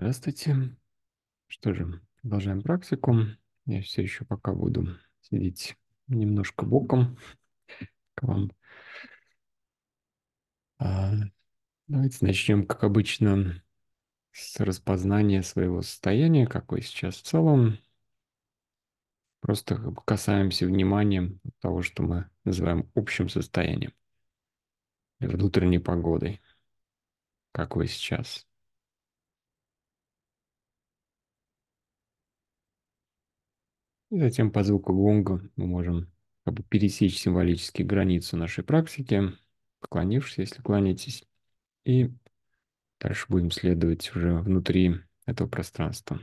Здравствуйте. Что же, продолжаем практику. Я все еще пока буду сидеть немножко боком к вам. А, давайте начнем, как обычно, с распознания своего состояния, какой сейчас в целом. Просто касаемся вниманием того, что мы называем общим состоянием, внутренней погодой. Как сейчас? И затем по звуку гонга мы можем как бы пересечь символически границу нашей практики, поклонившись, если кланяетесь, и дальше будем следовать уже внутри этого пространства.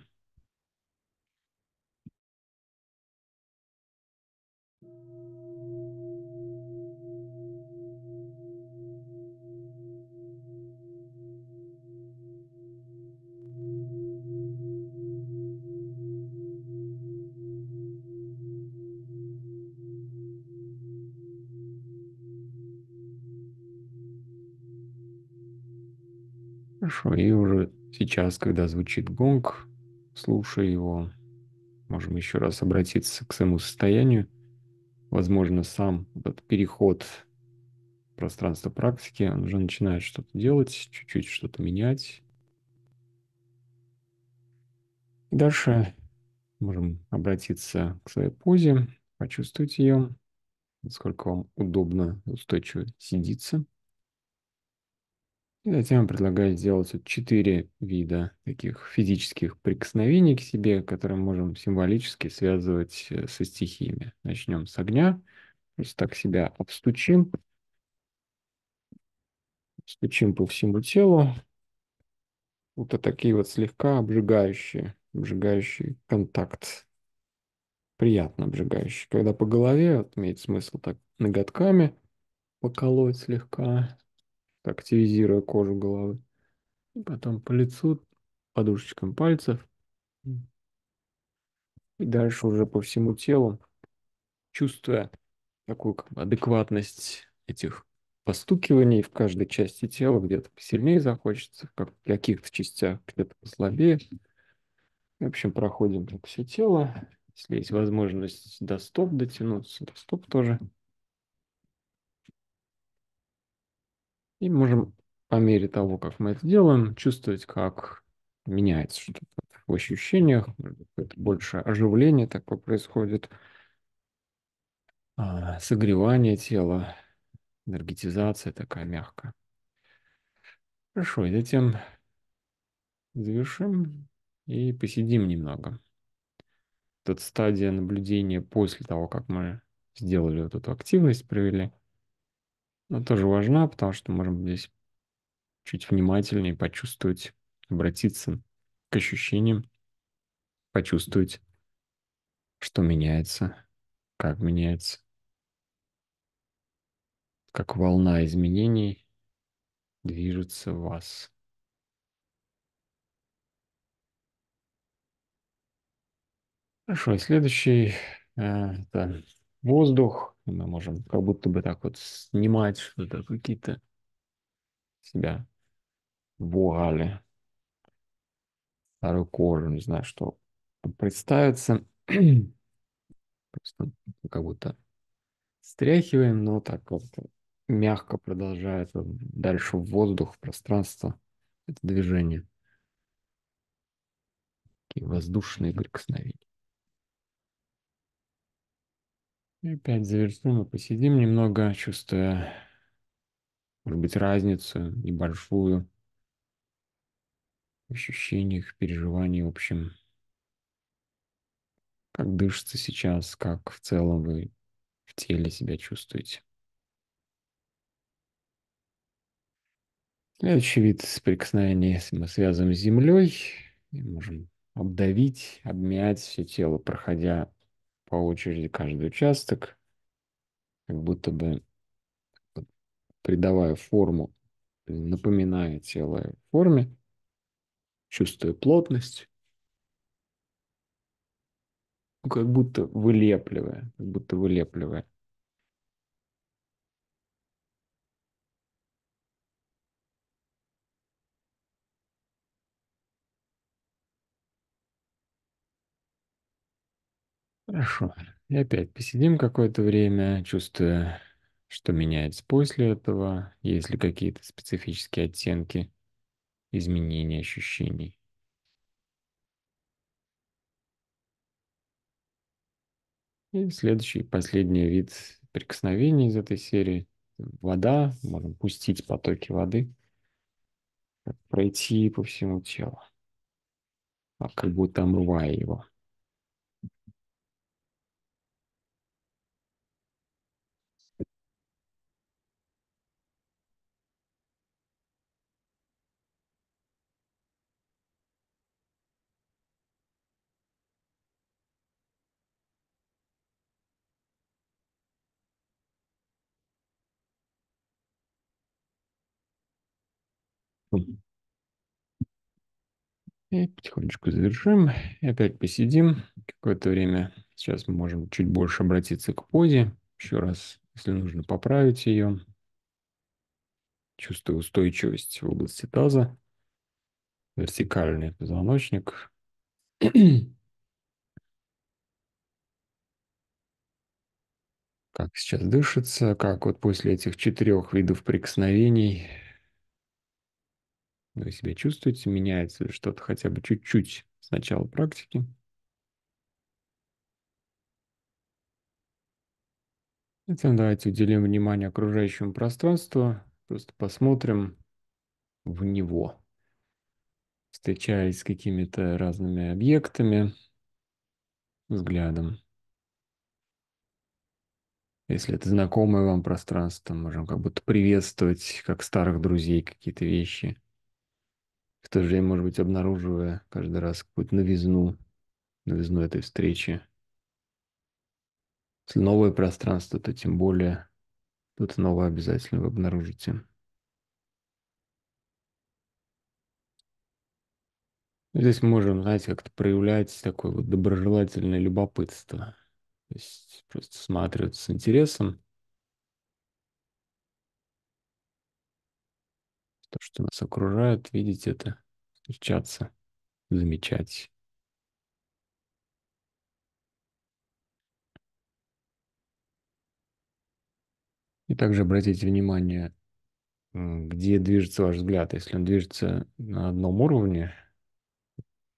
Хорошо, и уже сейчас, когда звучит гонг, слушая его, можем еще раз обратиться к своему состоянию. Возможно, сам этот переход пространства практики, он уже начинает что-то делать, чуть-чуть что-то менять. И дальше можем обратиться к своей позе, почувствовать ее, насколько вам удобно и устойчиво сидится. И затем предлагаю сделать вот четыре вида таких физических прикосновений к себе, которые можем символически связывать э, со стихиями. Начнем с огня. Просто так себя обстучим. Стучим по всему телу. Вот такие вот слегка обжигающие, обжигающий контакт. Приятно обжигающий. Когда по голове, вот, имеет смысл так ноготками поколоть слегка активизируя кожу головы. И потом по лицу, подушечкам пальцев. И дальше уже по всему телу, чувствуя такую как бы, адекватность этих постукиваний в каждой части тела, где-то посильнее захочется, как в каких-то частях где-то послабее. В общем, проходим так все тело. Если есть возможность до стоп дотянуться, до стоп тоже – И можем по мере того, как мы это делаем, чувствовать, как меняется что-то в ощущениях, больше оживление такое происходит, а, согревание тела, энергетизация такая мягкая. Хорошо, и затем завершим и посидим немного. Тут стадия наблюдения после того, как мы сделали вот эту активность, провели – она тоже важна, потому что можем здесь чуть внимательнее почувствовать, обратиться к ощущениям, почувствовать, что меняется, как меняется, как волна изменений движется в вас. Хорошо, следующий э, это воздух, мы можем как будто бы так вот снимать что-то, какие-то себя вуали, старую кожу, не знаю, что представится. Просто как будто стряхиваем, но так вот мягко продолжает дальше в воздух, в пространство это движение. Такие воздушные прикосновения. И опять завершим и посидим немного, чувствуя, может быть, разницу небольшую в ощущениях, переживаниях в общем. Как дышится сейчас, как в целом вы в теле себя чувствуете. Следующий вид соприкосновения мы связываем с землей. И можем обдавить, обмять все тело, проходя по очереди каждый участок, как будто бы придавая форму, напоминая тело форме, чувствуя плотность, ну, как будто вылепливая, как будто вылепливая. Хорошо. И опять посидим какое-то время, чувствуя, что меняется после этого, есть ли какие-то специфические оттенки изменения ощущений. И следующий, последний вид прикосновений из этой серии – вода. Можем пустить потоки воды, пройти по всему телу, а как будто омывая его. И потихонечку завершим. И опять посидим какое-то время. Сейчас мы можем чуть больше обратиться к позе. Еще раз, если нужно, поправить ее. Чувствую устойчивость в области таза. Вертикальный позвоночник. Как сейчас дышится, как вот после этих четырех видов прикосновений вы себя чувствуете, меняется ли что-то хотя бы чуть-чуть с начала практики. Затем давайте уделим внимание окружающему пространству, просто посмотрим в него, встречаясь с какими-то разными объектами, взглядом. Если это знакомое вам пространство, можем как будто приветствовать, как старых друзей, какие-то вещи – в то же время, может быть, обнаруживая каждый раз какую-то новизну, новизну этой встречи. Если новое пространство, то тем более тут новое обязательно вы обнаружите. Здесь мы можем, знаете, как-то проявлять такое вот доброжелательное любопытство. То есть просто смотреть с интересом то, что нас окружает, видеть это, встречаться, замечать. И также обратите внимание, где движется ваш взгляд. Если он движется на одном уровне,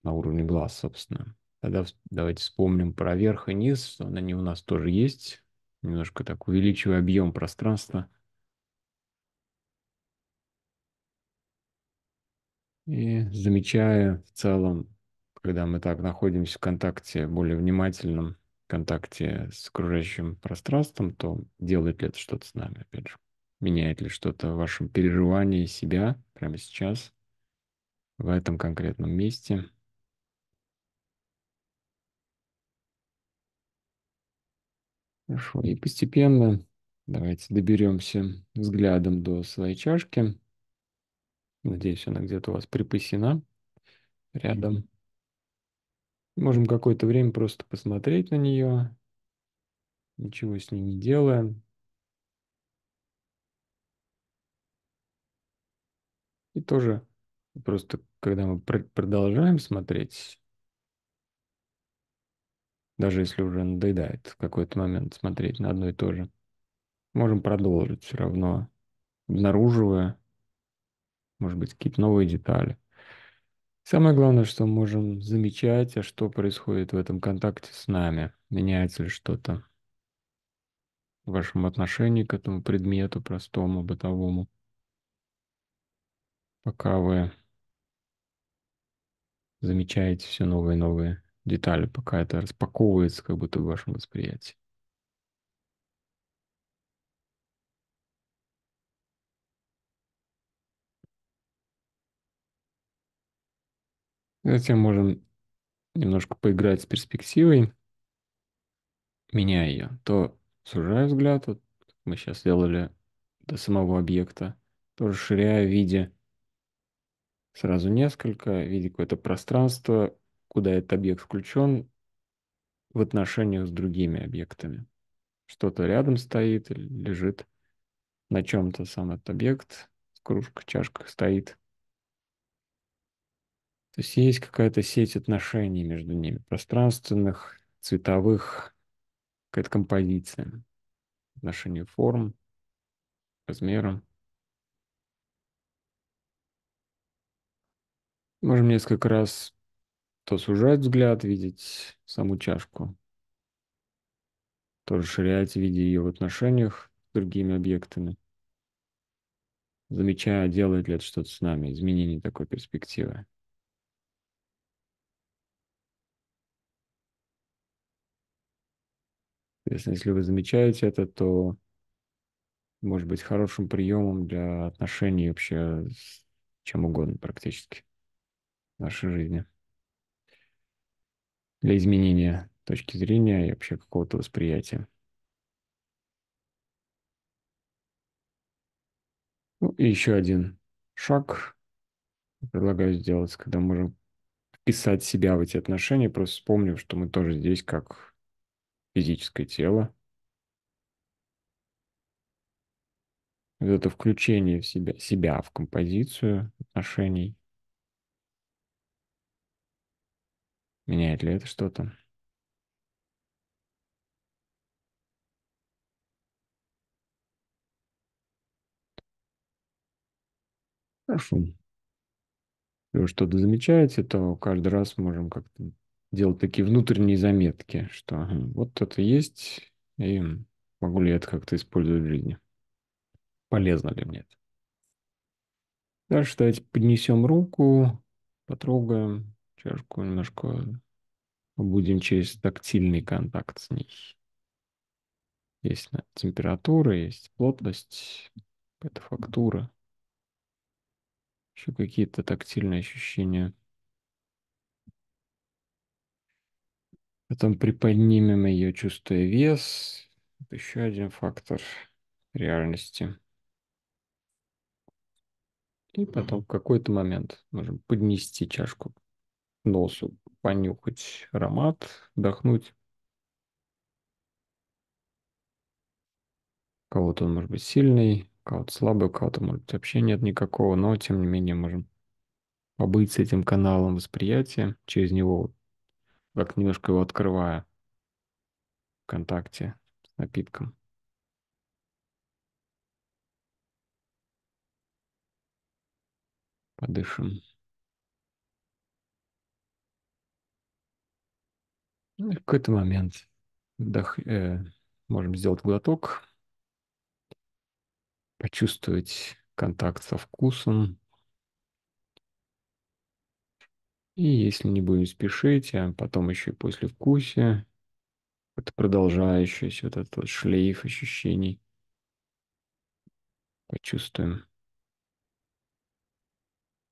на уровне глаз, собственно, тогда давайте вспомним про верх и низ, что они у нас тоже есть. Немножко так увеличивая объем пространства – И замечая в целом, когда мы так находимся в контакте, более внимательном контакте с окружающим пространством, то делает ли это что-то с нами, опять же? Меняет ли что-то в вашем переживании себя прямо сейчас, в этом конкретном месте? Хорошо. И постепенно давайте доберемся взглядом до своей чашки. Надеюсь, она где-то у вас припасена рядом. Можем какое-то время просто посмотреть на нее, ничего с ней не делая. И тоже просто, когда мы продолжаем смотреть, даже если уже надоедает в какой-то момент смотреть на одно и то же, можем продолжить все равно, обнаруживая может быть, какие-то новые детали. Самое главное, что можем замечать, а что происходит в этом контакте с нами. Меняется ли что-то в вашем отношении к этому предмету, простому, бытовому. Пока вы замечаете все новые и новые детали, пока это распаковывается как будто в вашем восприятии. Затем можем немножко поиграть с перспективой, меняя ее. То сужая взгляд, вот мы сейчас сделали до самого объекта, то расширяя в виде сразу несколько, в виде какое-то пространство, куда этот объект включен в отношениях с другими объектами. Что-то рядом стоит лежит на чем-то сам этот объект, кружка, чашка стоит. То есть есть какая-то сеть отношений между ними, пространственных, цветовых, какая-то композиция, отношение форм, размера. Можем несколько раз то сужать взгляд, видеть саму чашку, то расширять, видя ее в отношениях с другими объектами, замечая, делает ли это что-то с нами, изменение такой перспективы. Соответственно, если вы замечаете это, то может быть хорошим приемом для отношений вообще с чем угодно практически в нашей жизни. Для изменения точки зрения и вообще какого-то восприятия. Ну, и еще один шаг предлагаю сделать, когда можем вписать себя в эти отношения, просто вспомнив, что мы тоже здесь как физическое тело. Вот это включение в себя, себя в композицию отношений. Меняет ли это что-то? Хорошо. Если вы что-то замечаете, то каждый раз можем как-то делать такие внутренние заметки, что вот это есть, и могу ли я это как-то использовать в жизни. Полезно ли мне это? Дальше давайте поднесем руку, потрогаем чашку, немножко будем через тактильный контакт с ней. Есть температура, есть плотность, это фактура. Еще какие-то тактильные ощущения. Потом приподнимем ее, чувствуя вес. Это еще один фактор реальности. И потом в какой-то момент можем поднести чашку к носу, понюхать аромат, вдохнуть. Кого-то он может быть сильный, кого-то слабый, у кого-то может быть вообще нет никакого, но тем не менее можем побыть с этим каналом восприятия, через него как немножко его открывая в контакте с напитком. Подышим. Ну, в какой-то момент вдох, э, можем сделать глоток, почувствовать контакт со вкусом. И если не будем спешить, а потом еще и после вкуса, это продолжающийся вот этот вот шлейф ощущений, почувствуем.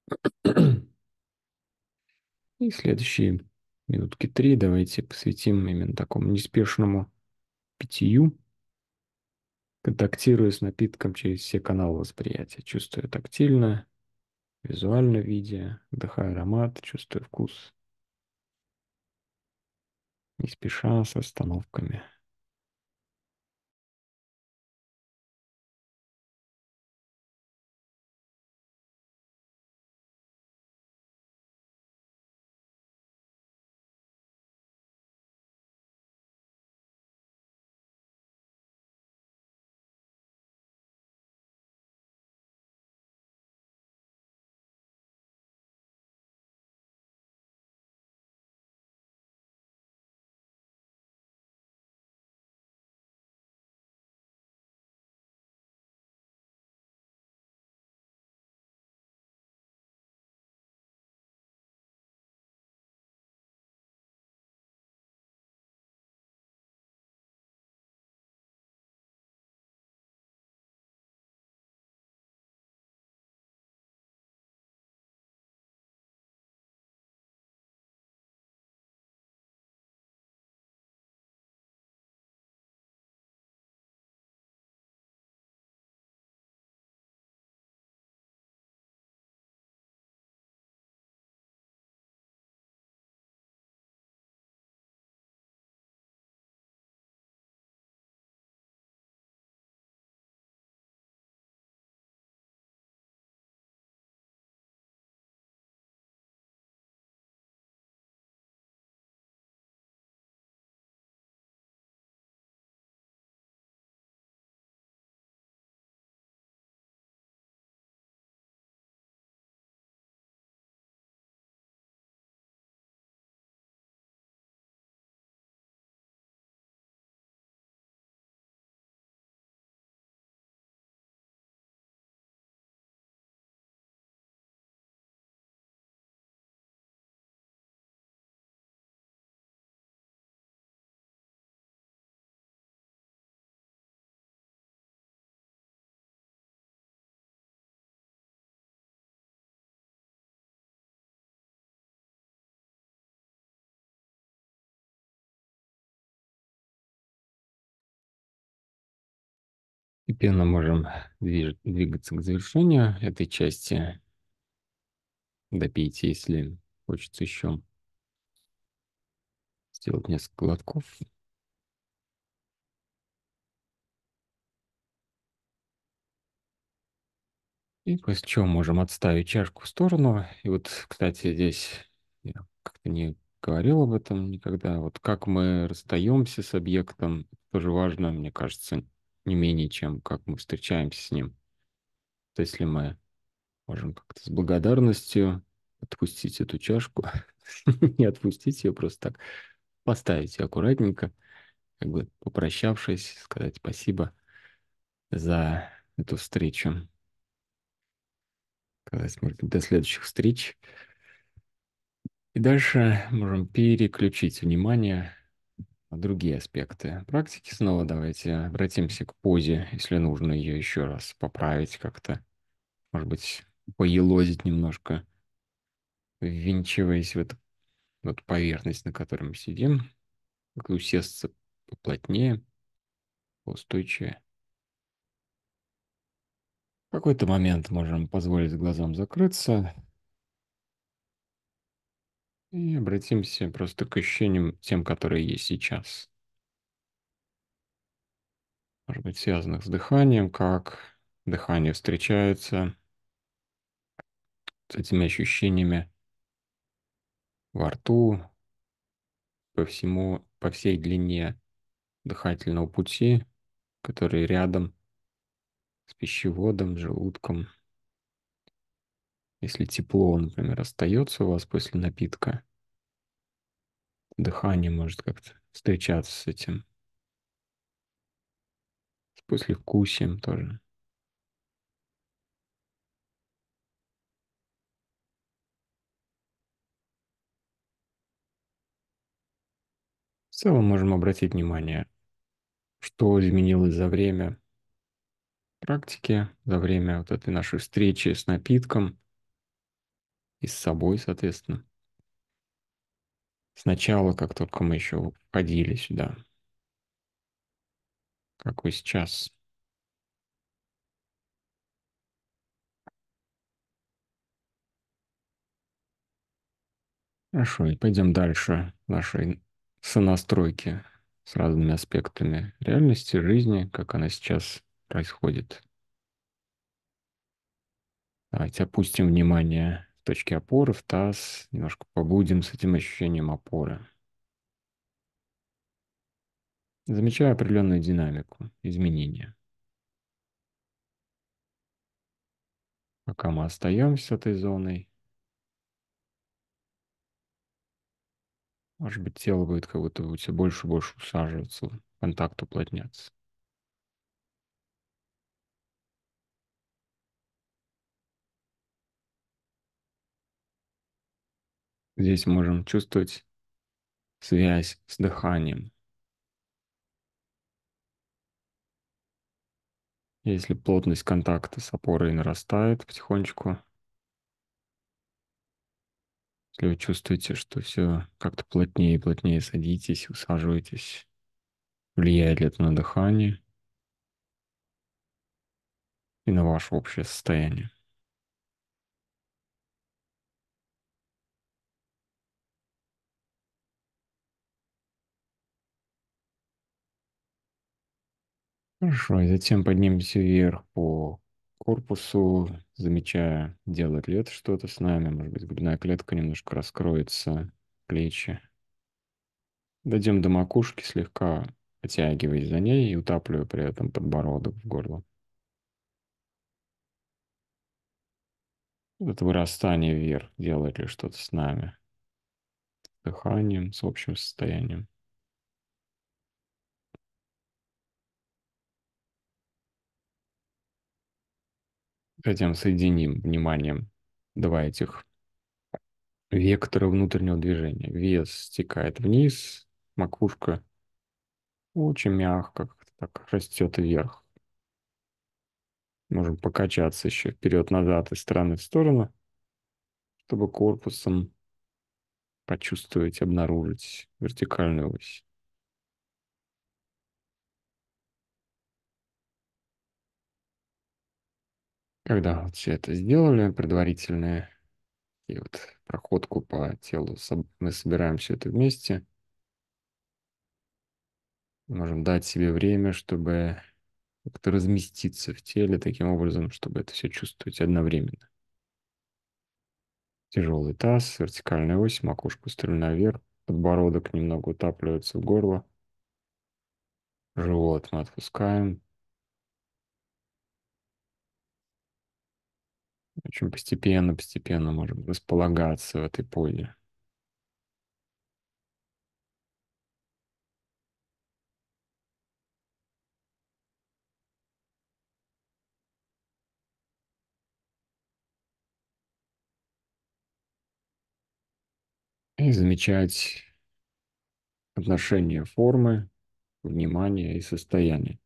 И следующие минутки три давайте посвятим именно такому неспешному питью, контактируя с напитком через все каналы восприятия, чувствуя тактильно, визуально видя, вдыхая аромат, чувствуя вкус, не спеша, с остановками. Постепенно можем двигаться к завершению этой части. Допейте, если хочется еще сделать несколько глотков. И после чего можем отставить чашку в сторону. И вот, кстати, здесь я как-то не говорил об этом никогда. Вот как мы расстаемся с объектом, тоже важно, мне кажется, не менее, чем как мы встречаемся с ним. То есть, если мы можем как-то с благодарностью отпустить эту чашку, не отпустить ее, просто так поставить ее аккуратненько, как бы попрощавшись, сказать спасибо за эту встречу. Сказать, может до следующих встреч. И дальше можем переключить внимание другие аспекты практики. Снова давайте обратимся к позе, если нужно ее еще раз поправить как-то. Может быть, поелозить немножко, ввинчиваясь в эту вот поверхность, на которой мы сидим. Как усесться поплотнее, поустойчивее. В какой-то момент можем позволить глазам закрыться, и обратимся просто к ощущениям тем, которые есть сейчас. Может быть, связанных с дыханием, как дыхание встречается с этими ощущениями во рту, по всему, по всей длине дыхательного пути, который рядом с пищеводом, желудком. Если тепло, например, остается у вас после напитка, дыхание может как-то встречаться с этим. С послевкусием тоже. В целом можем обратить внимание, что изменилось за время практики, за время вот этой нашей встречи с напитком и с собой, соответственно. Сначала, как только мы еще входили сюда, как вы сейчас. Хорошо, и пойдем дальше нашей сонастройки с разными аспектами реальности, жизни, как она сейчас происходит. Давайте опустим внимание в точке опоры, в таз, немножко побудем с этим ощущением опоры. Замечаю определенную динамику, изменения. Пока мы остаемся с этой зоной, может быть, тело будет как будто все больше и больше усаживаться, контакт уплотняться. Здесь можем чувствовать связь с дыханием. Если плотность контакта с опорой нарастает потихонечку, если вы чувствуете, что все как-то плотнее и плотнее садитесь, усаживаетесь, влияет ли это на дыхание и на ваше общее состояние. Хорошо, и затем поднимемся вверх по корпусу, замечая, делает ли это что-то с нами. Может быть, грудная клетка немножко раскроется, плечи. Дойдем до макушки, слегка потягиваясь за ней и утапливая при этом подбородок в горло. Это вырастание вверх делает ли что-то с нами, с дыханием, с общим состоянием. Затем соединим вниманием два этих вектора внутреннего движения. Вес стекает вниз, макушка очень мягко так растет вверх. Можем покачаться еще вперед-назад из стороны в сторону, чтобы корпусом почувствовать, обнаружить вертикальную ось. Когда вот все это сделали, предварительные, и вот проходку по телу, мы собираем все это вместе, можем дать себе время, чтобы как-то разместиться в теле таким образом, чтобы это все чувствовать одновременно. Тяжелый таз, вертикальная ось, макушка устремлена вверх, подбородок немного утапливается в горло, живот мы отпускаем. Очень постепенно, постепенно можем располагаться в этой позе. И замечать отношение формы, внимания и состояния.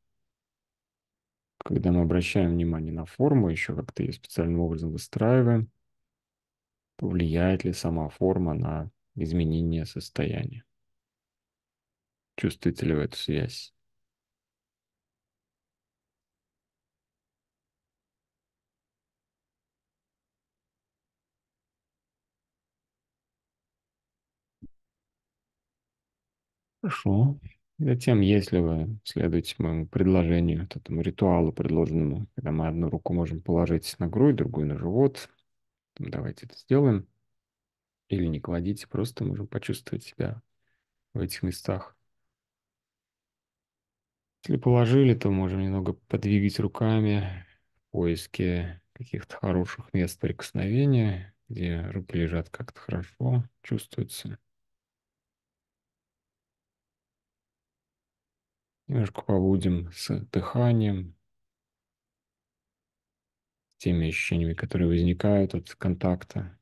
Когда мы обращаем внимание на форму, еще как-то ее специальным образом выстраиваем, повлияет ли сама форма на изменение состояния. Чувствуете ли вы эту связь? Хорошо. Затем, если вы следуете моему предложению, этому ритуалу предложенному, когда мы одну руку можем положить на грудь, другую на живот, давайте это сделаем. Или не кладите, просто можем почувствовать себя в этих местах. Если положили, то можем немного подвигать руками в поиске каких-то хороших мест прикосновения, где руки лежат как-то хорошо, чувствуется. Немножко побудем с дыханием, с теми ощущениями, которые возникают от контакта.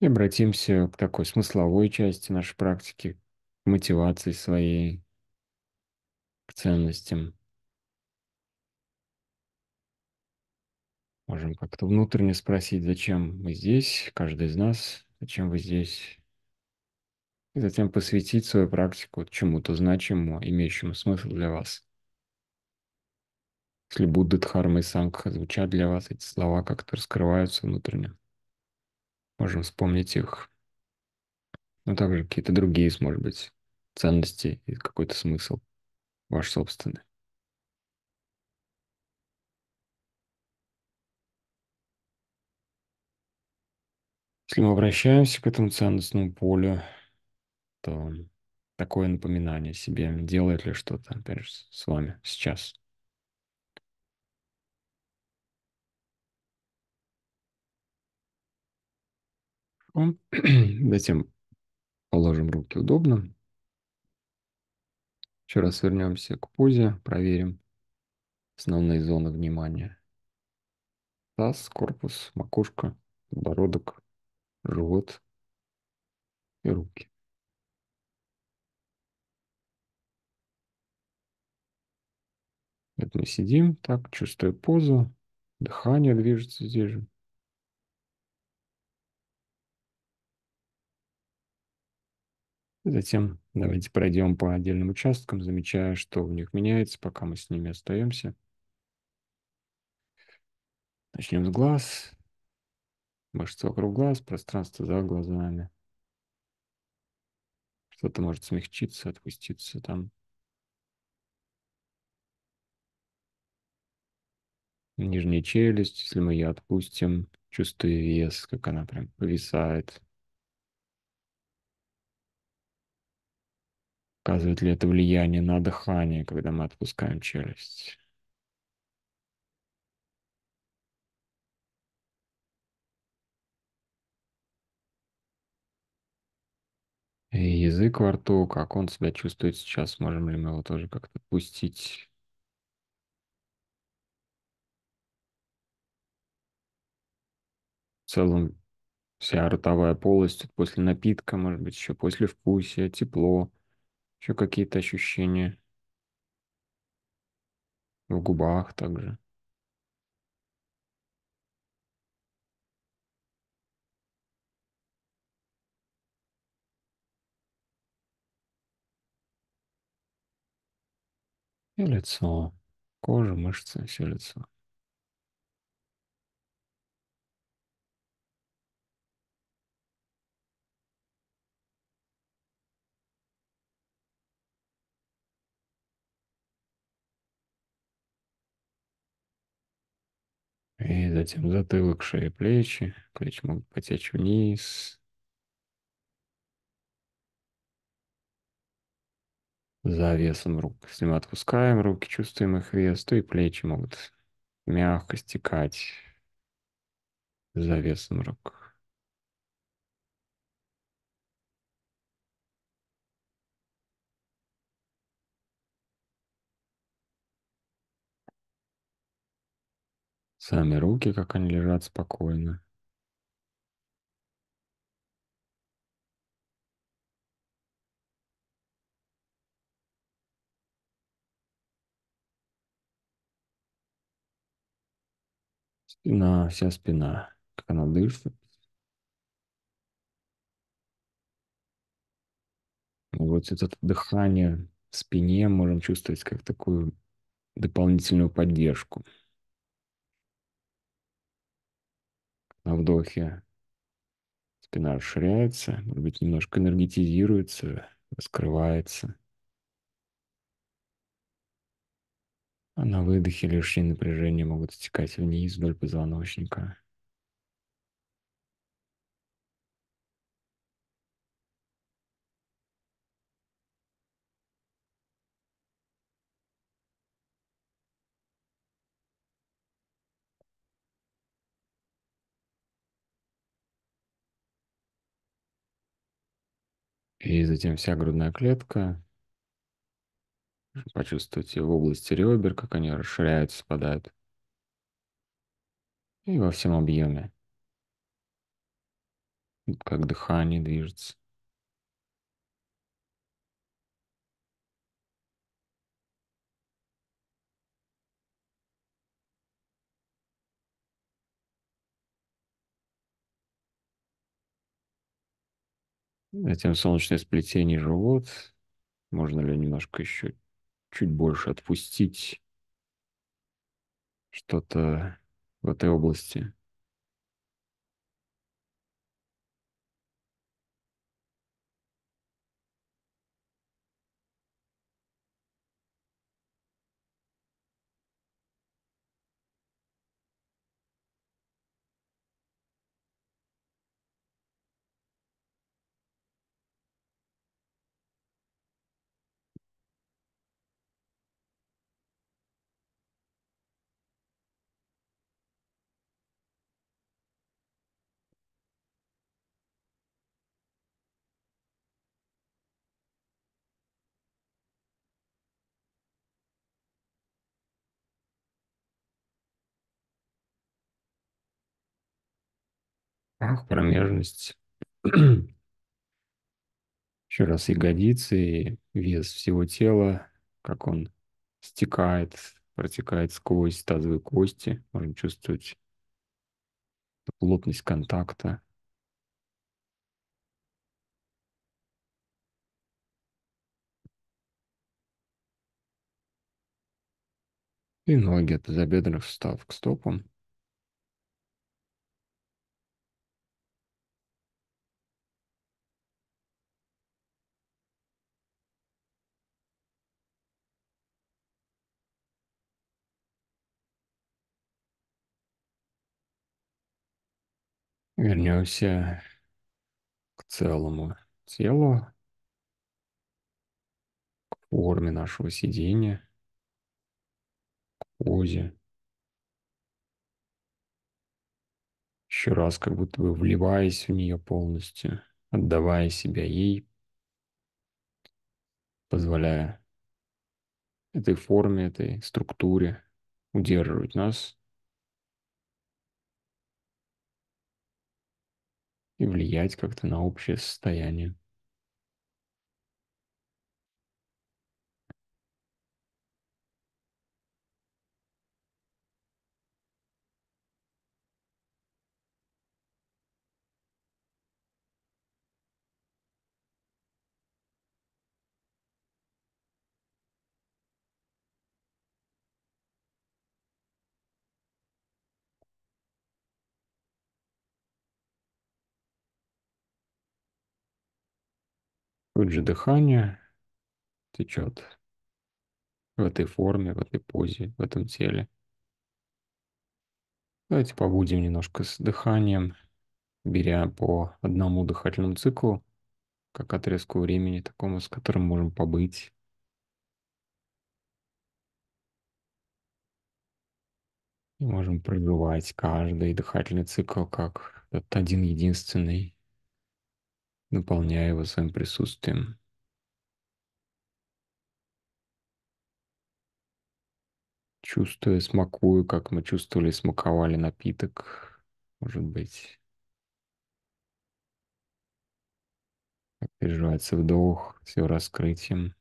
И обратимся к такой смысловой части нашей практики, мотивации своей, к ценностям. Можем как-то внутренне спросить, зачем мы здесь, каждый из нас, зачем вы здесь. И затем посвятить свою практику чему-то значимому, имеющему смысл для вас. Если Будда, Дхарма и Сангха звучат для вас, эти слова как-то раскрываются внутренне. Можем вспомнить их. Но также какие-то другие, может быть, ценности и какой-то смысл ваш собственный. Если мы обращаемся к этому ценностному полю, то такое напоминание себе делает ли что-то, опять же, с вами сейчас. Затем положим руки удобно. Еще раз вернемся к позе, проверим основные зоны внимания. Таз, корпус, макушка, подбородок, живот и руки. Это мы сидим так, чувствуя позу, дыхание движется здесь же. Затем давайте пройдем по отдельным участкам, замечая, что у них меняется, пока мы с ними остаемся. Начнем с глаз. Мышцы вокруг глаз, пространство за глазами. Что-то может смягчиться, отпуститься там. Нижняя челюсть, если мы ее отпустим, чувствуя вес, как она прям повисает. Оказывает ли это влияние на дыхание, когда мы отпускаем челюсть? И язык во рту, как он себя чувствует сейчас, можем ли мы его тоже как-то отпустить? В целом вся ротовая полость после напитка, может быть, еще после вкусия, тепло, еще какие-то ощущения. в губах также. И лицо, кожа, мышцы, все лицо. И затем затылок, шея, плечи. Плечи могут потечь вниз. За весом рук. Если мы отпускаем руки, чувствуем их вес, то и плечи могут мягко стекать за весом рук. Сами руки, как они лежат спокойно. Спина, вся спина, как она дышит. Вот это дыхание в спине можем чувствовать как такую дополнительную поддержку. На вдохе спина расширяется, может быть, немножко энергетизируется, раскрывается. А на выдохе лишние напряжения могут стекать вниз вдоль позвоночника. И затем вся грудная клетка. Почувствуйте в области ребер, как они расширяются, спадают. И во всем объеме. Как дыхание движется. Затем солнечное сплетение живот. Можно ли немножко еще чуть больше отпустить что-то в этой области? Ах, промежность. Еще раз ягодицы вес всего тела, как он стекает, протекает сквозь тазовые кости. Можно чувствовать плотность контакта. И ноги от тазобедренных суставов к стопам. Вернемся к целому телу, к форме нашего сидения, к позе. Еще раз как будто бы вливаясь в нее полностью, отдавая себя ей, позволяя этой форме, этой структуре удерживать нас и влиять как-то на общее состояние. Же дыхание течет в этой форме, в этой позе, в этом теле. Давайте побудем немножко с дыханием, беря по одному дыхательному циклу, как отрезку времени, такому, с которым можем побыть. И можем проживать каждый дыхательный цикл как один единственный, наполняя его своим присутствием. Чувствуя, смакую, как мы чувствовали, смаковали напиток, может быть. Как переживается вдох с его раскрытием,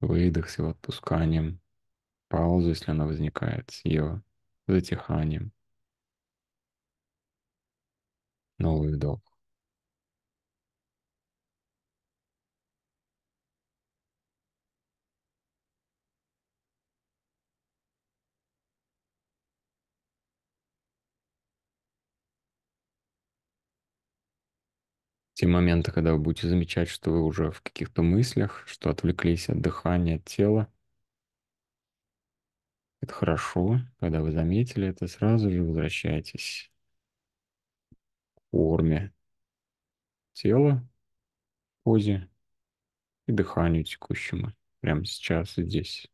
выдох с его отпусканием, пауза, если она возникает, с ее затиханием. Новый вдох. Те моменты, когда вы будете замечать, что вы уже в каких-то мыслях, что отвлеклись от дыхания, от тела. Это хорошо, когда вы заметили это, сразу же возвращайтесь к форме тела, позе и дыханию текущему прямо сейчас и здесь.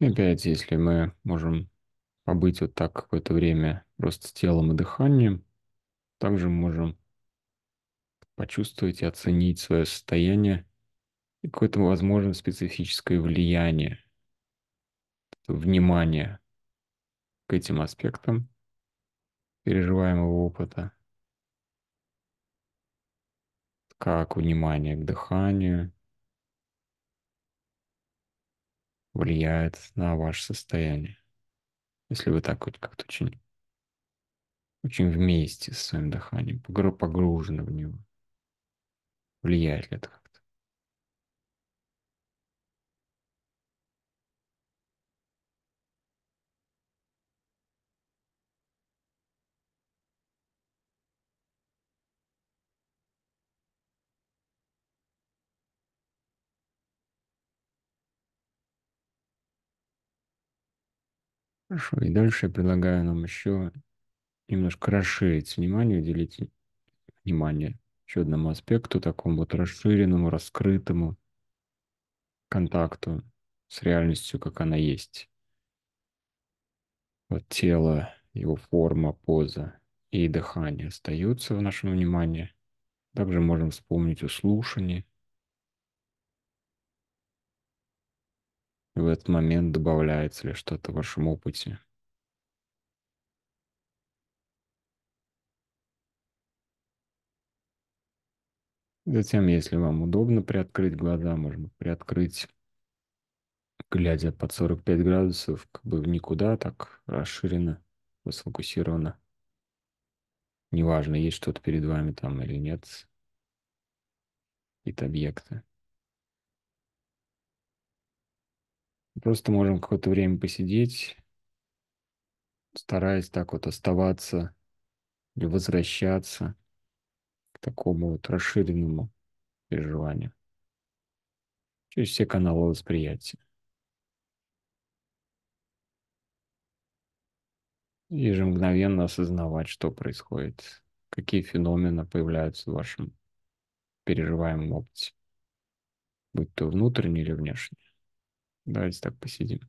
И опять, если мы можем побыть вот так какое-то время просто с телом и дыханием, также можем почувствовать и оценить свое состояние и какое-то, возможно, специфическое влияние, внимание к этим аспектам переживаемого опыта, как внимание к дыханию влияет на ваше состояние, если вы так вот как-то очень, очень вместе с своим дыханием, погружены в него. Влияет ли это как-то? Хорошо, и дальше я предлагаю нам еще немножко расширить внимание, уделить внимание еще одному аспекту, такому вот расширенному, раскрытому контакту с реальностью, как она есть. Вот тело, его форма, поза и дыхание остаются в нашем внимании. Также можем вспомнить о. В этот момент добавляется ли что-то в вашем опыте. Затем, если вам удобно приоткрыть глаза, можно приоткрыть, глядя под 45 градусов, как бы никуда, так расширенно, сфокусировано. Неважно, есть что-то перед вами там или нет, какие-то объекты. Просто можем какое-то время посидеть, стараясь так вот оставаться или возвращаться к такому вот расширенному переживанию через все каналы восприятия. ежемгновенно осознавать, что происходит, какие феномены появляются в вашем переживаемом опыте, будь то внутренний или внешний. Давайте так посидим.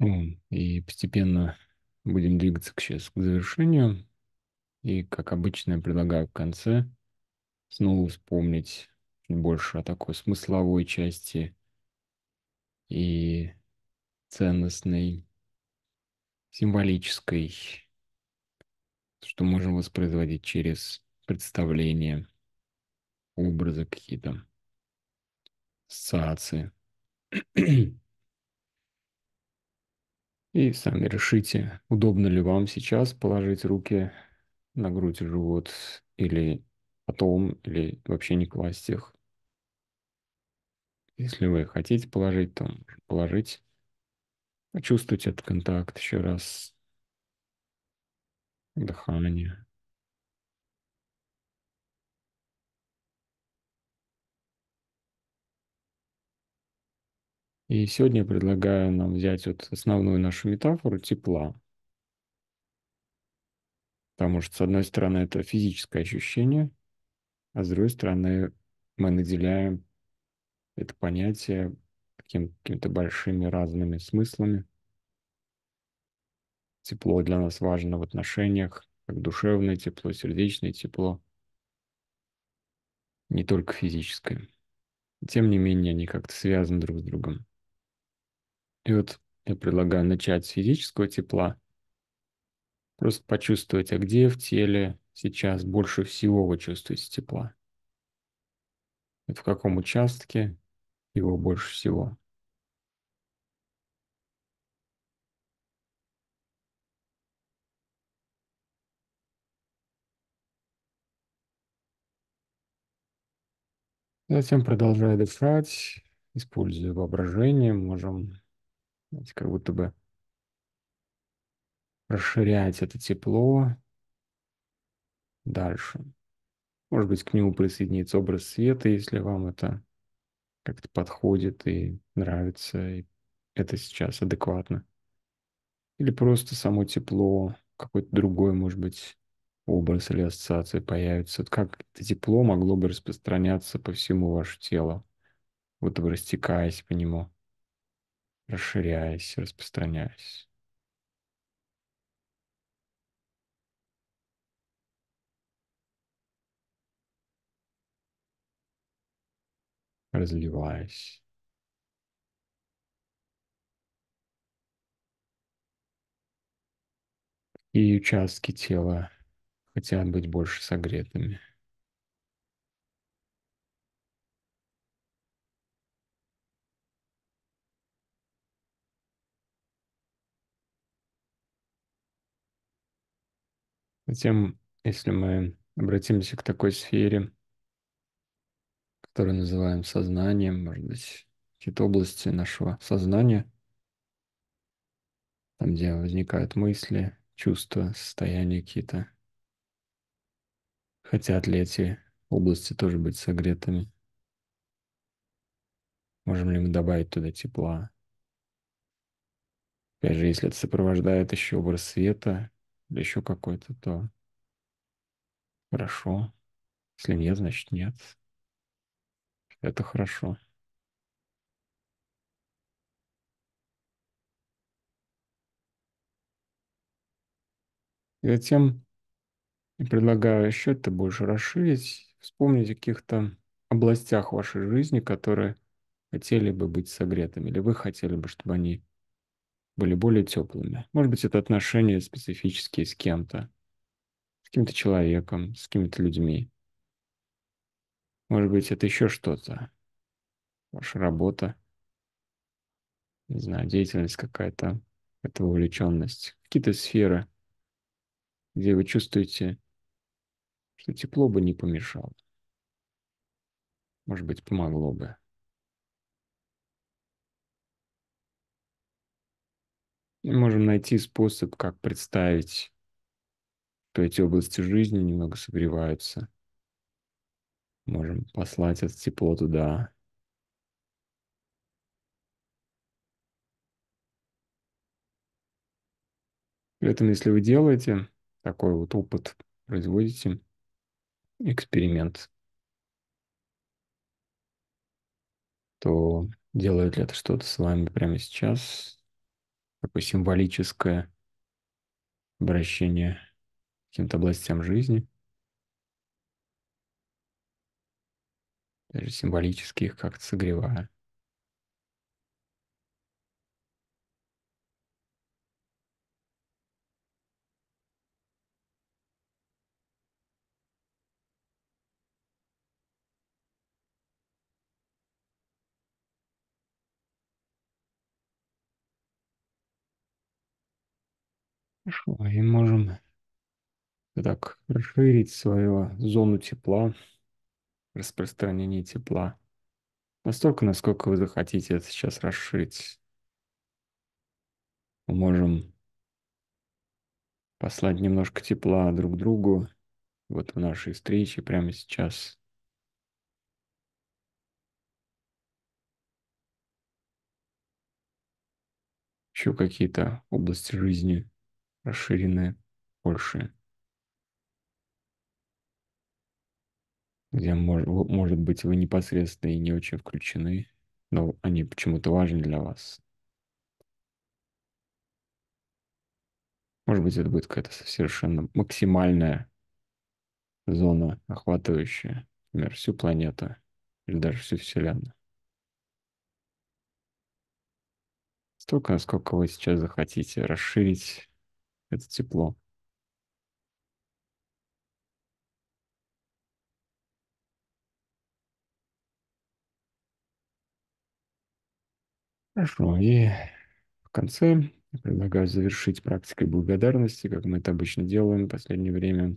И постепенно будем двигаться к сейчас к завершению. И, как обычно, я предлагаю в конце снова вспомнить больше о такой смысловой части и ценностной, символической, что можем воспроизводить через представления, образы какие-то, ассоциации. И сами решите, удобно ли вам сейчас положить руки на грудь и живот, или потом, или вообще не класть их. Если вы хотите положить, то положить. Почувствуйте этот контакт еще раз. Дыхание. И сегодня я предлагаю нам взять вот основную нашу метафору тепла. Потому что, с одной стороны, это физическое ощущение, а с другой стороны, мы наделяем это понятие каким, какими-то большими разными смыслами. Тепло для нас важно в отношениях, как душевное тепло, сердечное тепло, не только физическое. Тем не менее, они как-то связаны друг с другом. И вот я предлагаю начать с физического тепла. Просто почувствовать, а где в теле сейчас больше всего вы чувствуете тепла. в каком участке его больше всего. Затем, продолжая дышать, используя воображение, можем как будто бы расширять это тепло дальше. Может быть, к нему присоединится образ света, если вам это как-то подходит и нравится, и это сейчас адекватно. Или просто само тепло, какой-то другой, может быть, образ или ассоциация появится. Как это тепло могло бы распространяться по всему ваше тело, вот бы растекаясь по нему, расширяясь, распространяясь. разливаясь. И участки тела хотят быть больше согретыми. Затем, если мы обратимся к такой сфере, которую называем сознанием, может быть, какие-то области нашего сознания, там, где возникают мысли, чувства, состояния какие-то, хотят ли эти области тоже быть согретыми? Можем ли мы добавить туда тепла? Опять же, если это сопровождает еще образ света или еще какой-то, то хорошо. Если нет, значит нет. Это хорошо. Затем предлагаю еще это больше расширить, вспомнить о каких-то областях вашей жизни, которые хотели бы быть согретыми, или вы хотели бы, чтобы они были более теплыми. Может быть, это отношения специфические с кем-то, с каким-то человеком, с какими-то людьми. Может быть, это еще что-то. Ваша работа, не знаю, деятельность какая-то, это увлеченность, какие-то сферы, где вы чувствуете, что тепло бы не помешало. Может быть, помогло бы. И можем найти способ, как представить, что эти области жизни немного согреваются. Можем послать это тепло туда. При этом, если вы делаете такой вот опыт, производите эксперимент, то делает ли это что-то с вами прямо сейчас, такое символическое обращение к каким-то областям жизни, даже символически их как-то согревая. Хорошо, и можем так расширить свою зону тепла, распространение тепла. Настолько, насколько вы захотите это сейчас расширить. Мы можем послать немножко тепла друг другу вот в нашей встрече прямо сейчас. Еще какие-то области жизни расширенные, больше. где, может, может быть, вы непосредственно и не очень включены, но они почему-то важны для вас. Может быть, это будет какая-то совершенно максимальная зона, охватывающая, например, всю планету или даже всю Вселенную. Столько, насколько вы сейчас захотите расширить это тепло. Хорошо, и в конце предлагаю завершить практикой благодарности, как мы это обычно делаем в последнее время.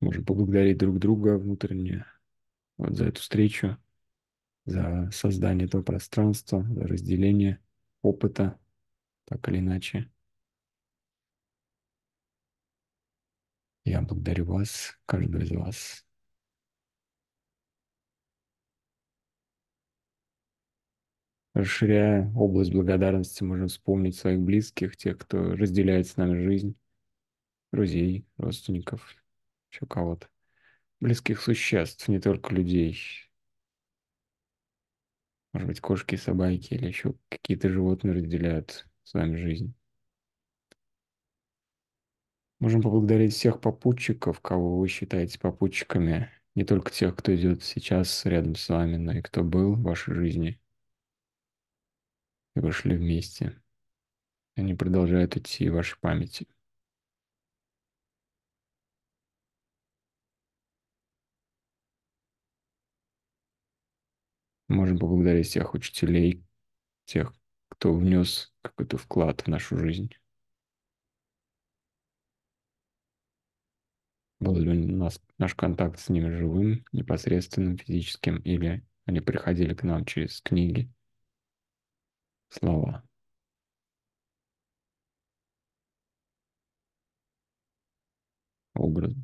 Можем поблагодарить друг друга внутренне вот за эту встречу, за создание этого пространства, за разделение опыта, так или иначе. Я благодарю вас, каждого из вас. Расширяя область благодарности, можно вспомнить своих близких, тех, кто разделяет с нами жизнь, друзей, родственников, еще кого-то. Близких существ, не только людей. Может быть, кошки, собаки или еще какие-то животные разделяют с вами жизнь. Можем поблагодарить всех попутчиков, кого вы считаете попутчиками, не только тех, кто идет сейчас рядом с вами, но и кто был в вашей жизни. И вы шли вместе. Они продолжают идти в вашей памяти. Можем поблагодарить всех учителей, тех, кто внес какой-то вклад в нашу жизнь. Был ли у нас наш контакт с ними живым, непосредственным, физическим, или они приходили к нам через книги, слова. образы.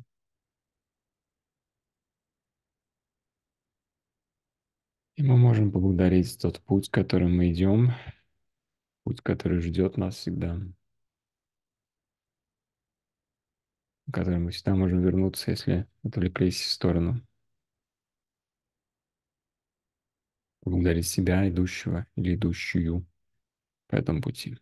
И мы можем поблагодарить тот путь, которым мы идем, путь, который ждет нас всегда, к которому мы всегда можем вернуться, если отвлеклись в сторону. Поблагодарить себя, идущего или идущую по этому пути.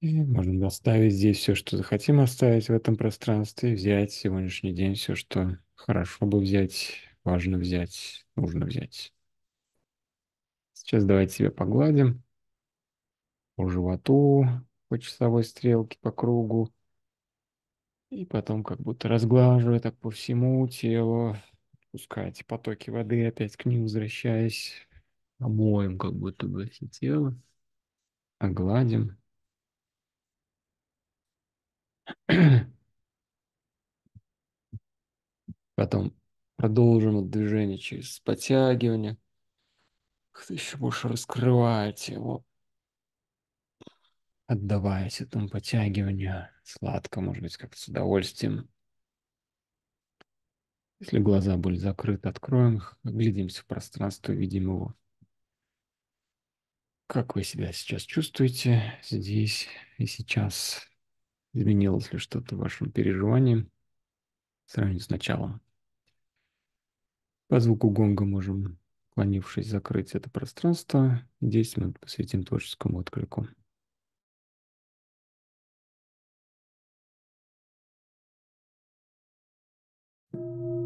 И можем оставить здесь все, что захотим оставить в этом пространстве, взять сегодняшний день все, что хорошо бы взять, важно взять, нужно взять. Сейчас давайте себя погладим по животу, по часовой стрелке, по кругу. И потом как будто разглаживая так по всему телу, пускайте потоки воды опять к ним возвращаясь. Омоем как будто бы все тело, огладим. Потом продолжим движение через подтягивание. Еще больше раскрывать его. Отдаваясь этому подтягиванию. Сладко, может быть, как-то с удовольствием. Если глаза были закрыты, откроем их, оглядимся в пространство, видим его. Как вы себя сейчас чувствуете здесь и сейчас? Изменилось ли что-то в вашем переживании в сравнении с началом? По звуку гонга можем, клонившись, закрыть это пространство. 10 минут посвятим творческому отклику. you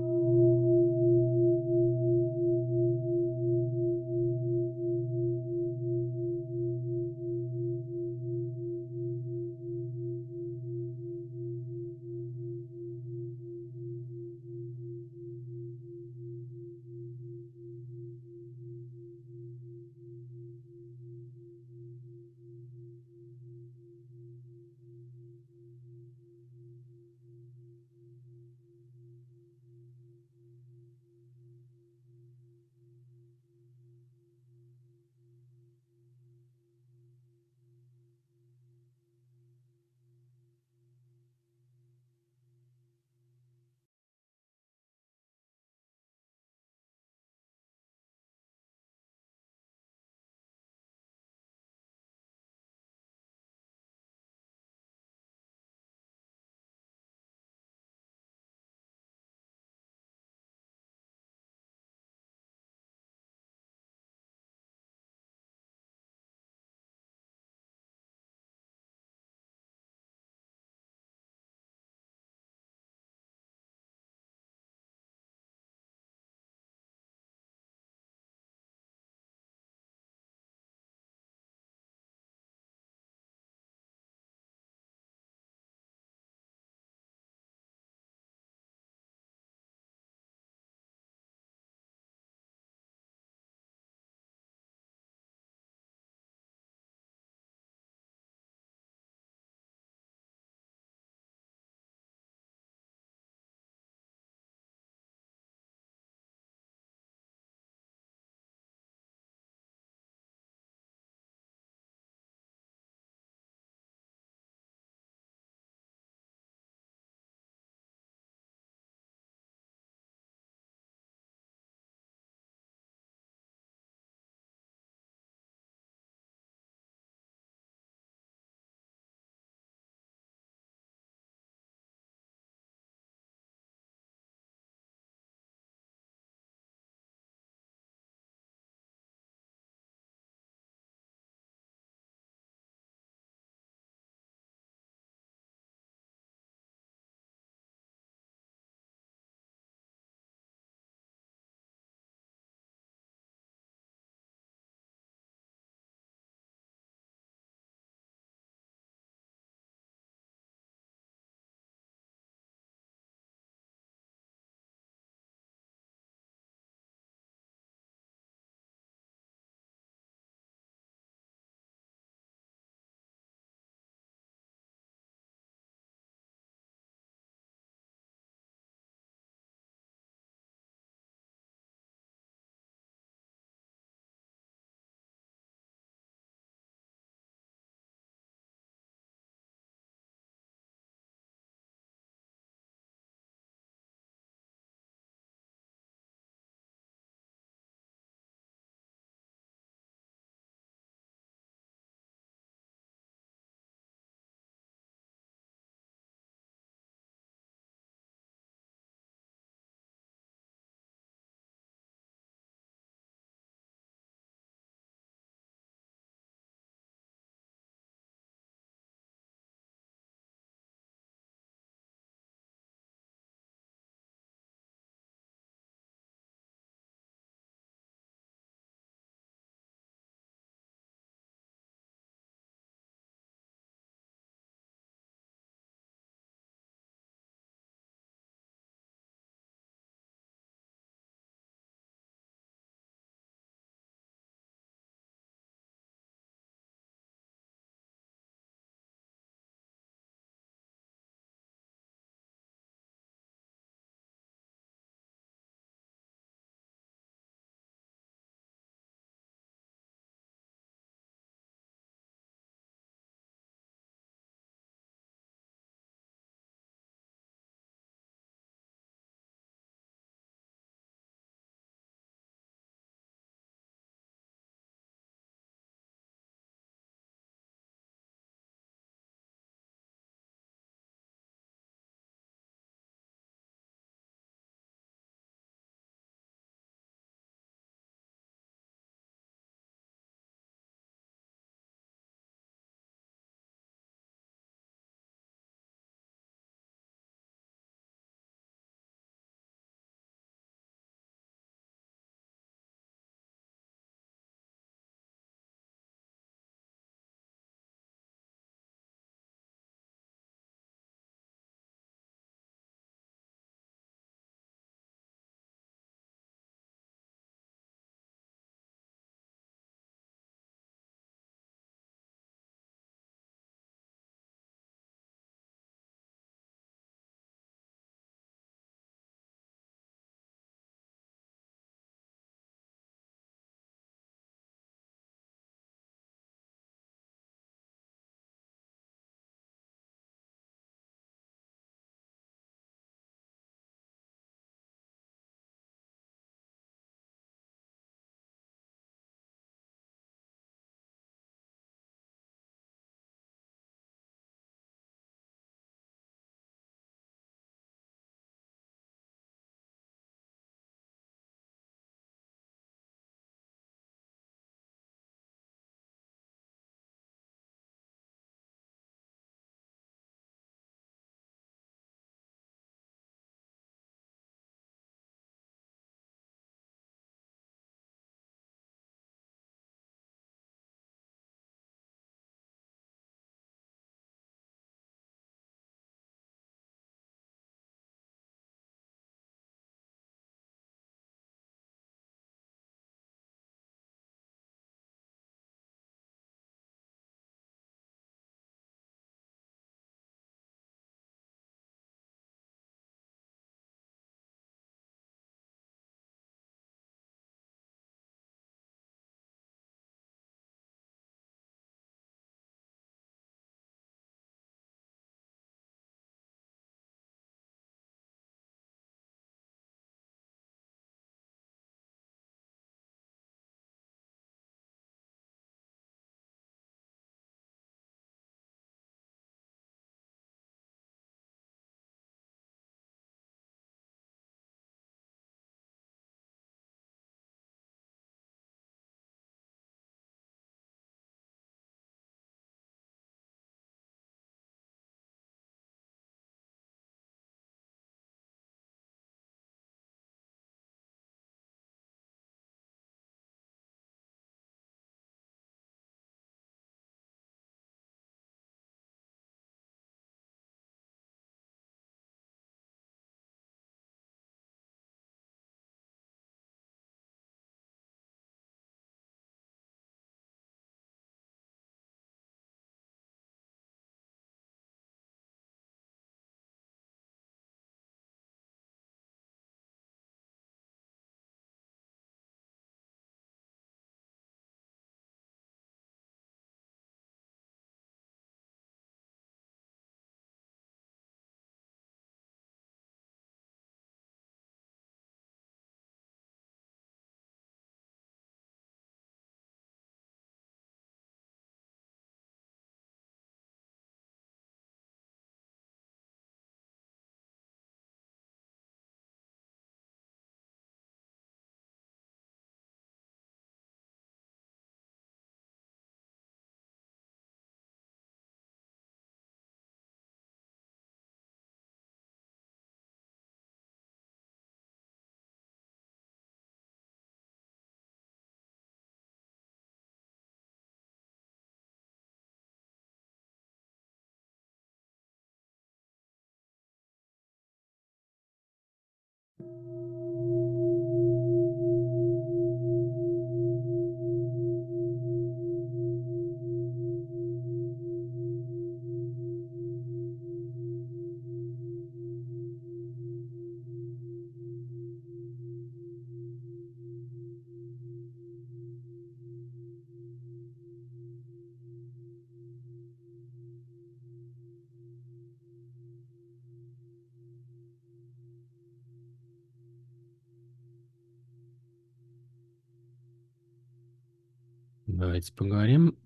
Давайте поговорим.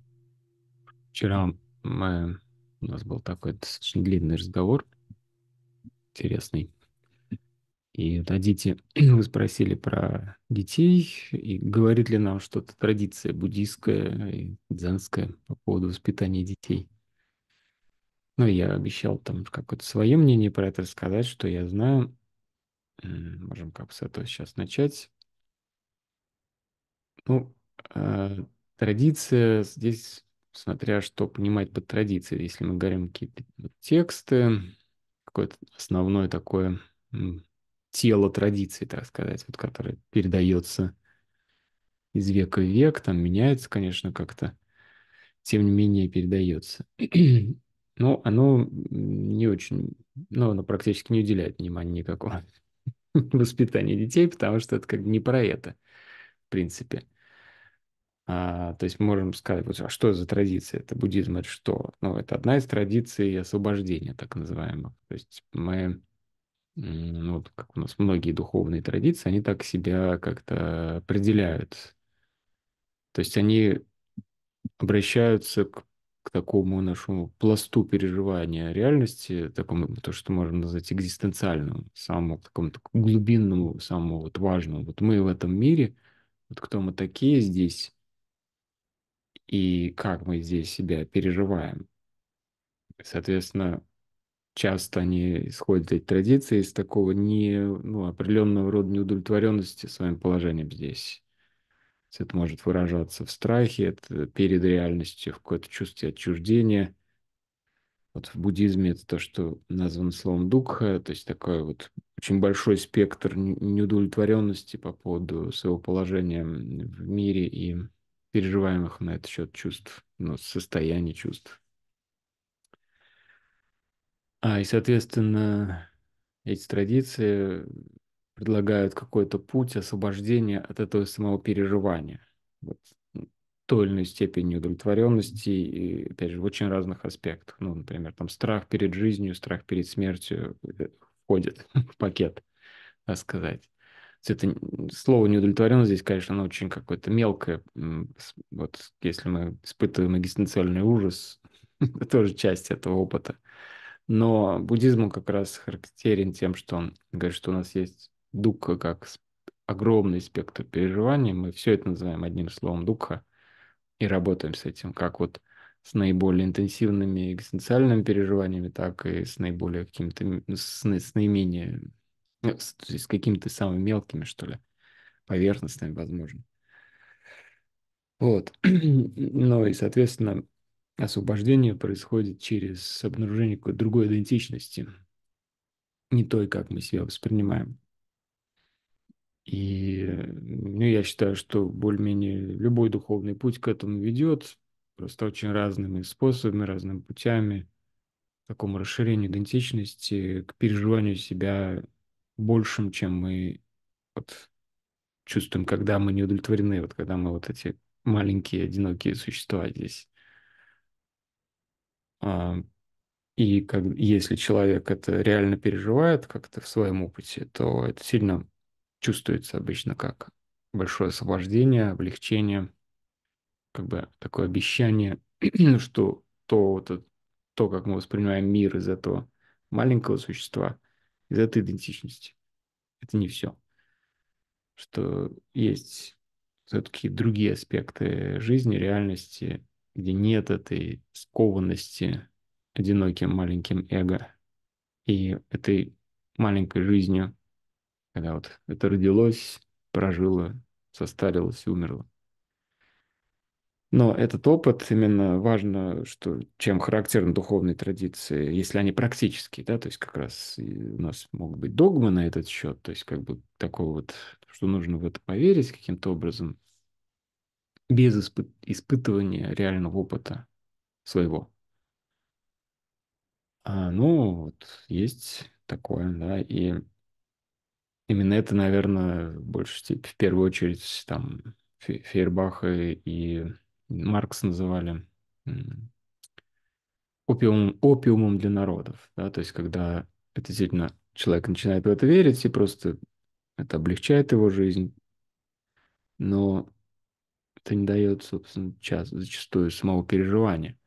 Вчера мы... у нас был такой достаточно длинный разговор, интересный. И вот, дети, вы спросили про детей, и говорит ли нам что-то традиция буддийская и дзенская по поводу воспитания детей. Ну, я обещал там какое-то свое мнение про это рассказать, что я знаю. Можем как с этого сейчас начать. Ну, э, традиция здесь, смотря что понимать под традицией, если мы говорим какие-то тексты, какое-то основное такое тело традиции, так сказать, вот, которое передается из века в век, там меняется, конечно, как-то, тем не менее передается. Но оно не очень, ну, оно практически не уделяет внимания никакого воспитанию детей, потому что это как бы не про это, в принципе. А, то есть мы можем сказать, вот, а что за традиция? Это буддизм, это что? Ну, это одна из традиций освобождения, так называемых. То есть мы, ну, как у нас многие духовные традиции, они так себя как-то определяют. То есть они обращаются к, к такому нашему пласту переживания реальности, такому, то, что можно назвать экзистенциальному, самому такому глубинному, самому вот важному. Вот мы в этом мире, вот кто мы такие здесь, и как мы здесь себя переживаем. Соответственно, часто они исходят эти традиции из такого не, ну, определенного рода неудовлетворенности своим положением здесь. Это может выражаться в страхе это перед реальностью, в какое-то чувстве отчуждения. Вот в буддизме это то, что названо словом дукха, то есть такой вот очень большой спектр неудовлетворенности по поводу своего положения в мире и переживаемых на этот счет чувств, ну, состояний чувств. А, и, соответственно, эти традиции предлагают какой-то путь освобождения от этого самого переживания. Вот, той или иной степени удовлетворенности, и, опять же, в очень разных аспектах. Ну, например, там страх перед жизнью, страх перед смертью э, входит в пакет, так сказать это слово неудовлетворенность здесь, конечно, оно очень какое-то мелкое. Вот если мы испытываем экзистенциальный ужас, это тоже часть этого опыта. Но буддизм как раз характерен тем, что он говорит, что у нас есть духа как огромный спектр переживаний. Мы все это называем одним словом духа и работаем с этим, как вот с наиболее интенсивными экзистенциальными переживаниями, так и с наиболее какими-то, с, с наименее с, с какими-то самыми мелкими, что ли, поверхностными, возможно. Вот. Ну и, соответственно, освобождение происходит через обнаружение какой-то другой идентичности, не той, как мы себя воспринимаем. И ну, я считаю, что более-менее любой духовный путь к этому ведет, просто очень разными способами, разными путями, к такому расширению идентичности, к переживанию себя большим, чем мы вот чувствуем, когда мы не удовлетворены, вот когда мы вот эти маленькие одинокие существа здесь. А, и как, если человек это реально переживает как-то в своем опыте, то это сильно чувствуется обычно как большое освобождение, облегчение, как бы такое обещание, что то, то, то, как мы воспринимаем мир из этого маленького существа, из этой идентичности. Это не все. Что есть все-таки другие аспекты жизни, реальности, где нет этой скованности одиноким маленьким эго и этой маленькой жизнью, когда вот это родилось, прожило, состарилось и умерло. Но этот опыт именно важно, что чем характерны духовные традиции, если они практические, да, то есть как раз у нас могут быть догмы на этот счет, то есть как бы такого вот, что нужно в это поверить каким-то образом, без испы- испытывания реального опыта своего. А, ну, вот есть такое, да, и именно это, наверное, степени, в первую очередь, там, Фе- Фейербаха и Маркс называли опиум, опиумом для народов, да, то есть когда действительно человек начинает в это верить, и просто это облегчает его жизнь, но это не дает, собственно, час, зачастую самого переживания.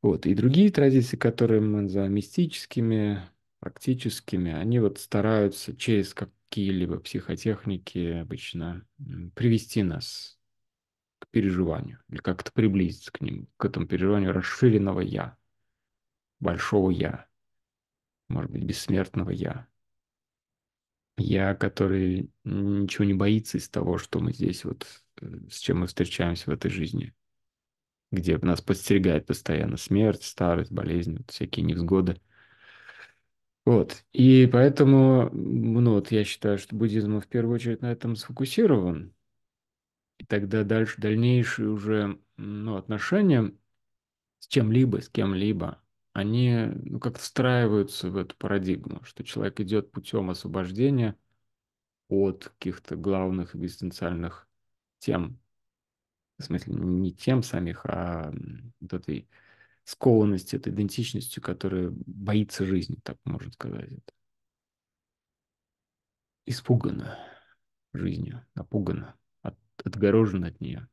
Вот. И другие традиции, которые мы называем мистическими, практическими, они вот стараются через какие-либо психотехники обычно привести нас переживанию или как-то приблизиться к ним, к этому переживанию расширенного «я», большого «я», может быть, бессмертного «я». Я, который ничего не боится из того, что мы здесь вот, э, с чем мы встречаемся в этой жизни, где нас подстерегает постоянно смерть, старость, болезнь, вот всякие невзгоды. Вот. И поэтому, ну вот я считаю, что буддизм в первую очередь на этом сфокусирован. И тогда дальше, дальнейшие уже ну, отношения с чем-либо, с кем-либо, они ну, как-то встраиваются в эту парадигму, что человек идет путем освобождения от каких-то главных экзистенциальных тем. В смысле, не тем самих, а вот этой скованности, этой идентичностью, которая боится жизни, так можно сказать. Испугана жизнью, напугана, от, отгорожена от нее.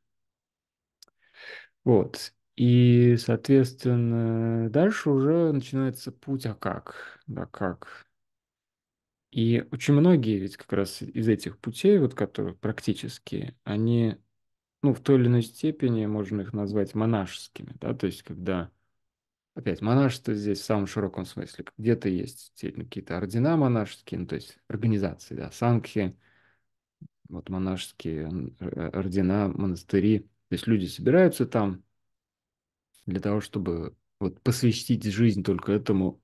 Вот. И, соответственно, дальше уже начинается путь, а как? Да как? И очень многие ведь как раз из этих путей, вот которые практические, они, ну, в той или иной степени можно их назвать монашескими, да, то есть когда, опять, монашество здесь в самом широком смысле, где-то есть какие-то ордена монашеские, ну, то есть организации, да, санкхи, вот монашеские э, ордена, монастыри, то есть люди собираются там для того, чтобы вот посвятить жизнь только этому,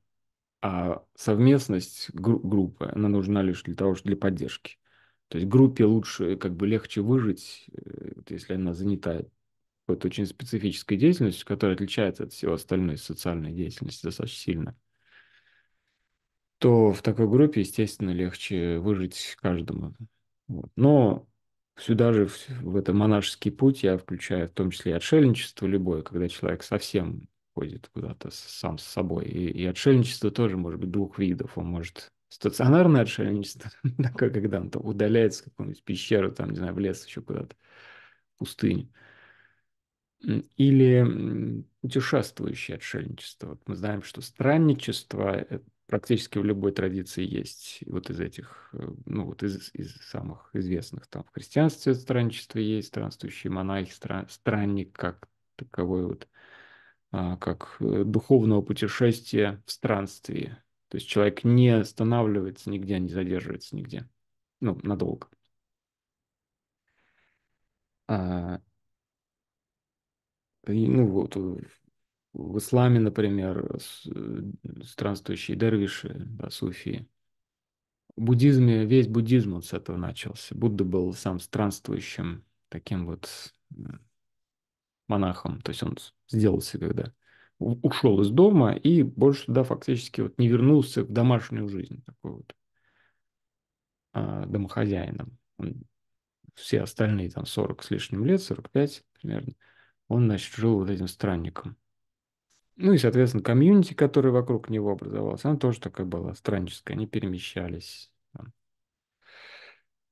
а совместность гру- группы, она нужна лишь для того, что для поддержки. То есть группе лучше, как бы легче выжить, э, если она занята какой-то очень специфической деятельностью, которая отличается от всего остальной социальной деятельности достаточно сильно, то в такой группе, естественно, легче выжить каждому. Вот. Но сюда же, в, в этот монашеский путь я включаю в том числе и отшельничество любое, когда человек совсем ходит куда-то сам с собой. И, и отшельничество тоже может быть двух видов. Он может стационарное отшельничество, такое, когда он там удаляется в какую-нибудь пещеру, там, не знаю, в лес еще куда-то, в пустыню. Или путешествующее отшельничество. Вот мы знаем, что странничество практически в любой традиции есть. Вот из этих, э, ну вот из, из самых известных. Там в христианстве странничество есть, странствующие монахи, стра- странник как таковой вот, а, как э, духовного путешествия в странстве. То есть человек не останавливается нигде, не задерживается нигде. Ну, надолго. А, и, ну вот, э, В исламе, например, э, странствующие дервиши, да, суфии. В буддизме, весь буддизм вот с этого начался. Будда был сам странствующим таким вот э, монахом. То есть он сделался, когда ушел из дома и больше туда фактически вот не вернулся в домашнюю жизнь, такой вот а, домохозяином. Он все остальные там 40 с лишним лет, 45 примерно, он, значит, жил вот этим странником. Ну и, соответственно, комьюнити, которое вокруг него образовалось, она тоже такая была странническая, они перемещались.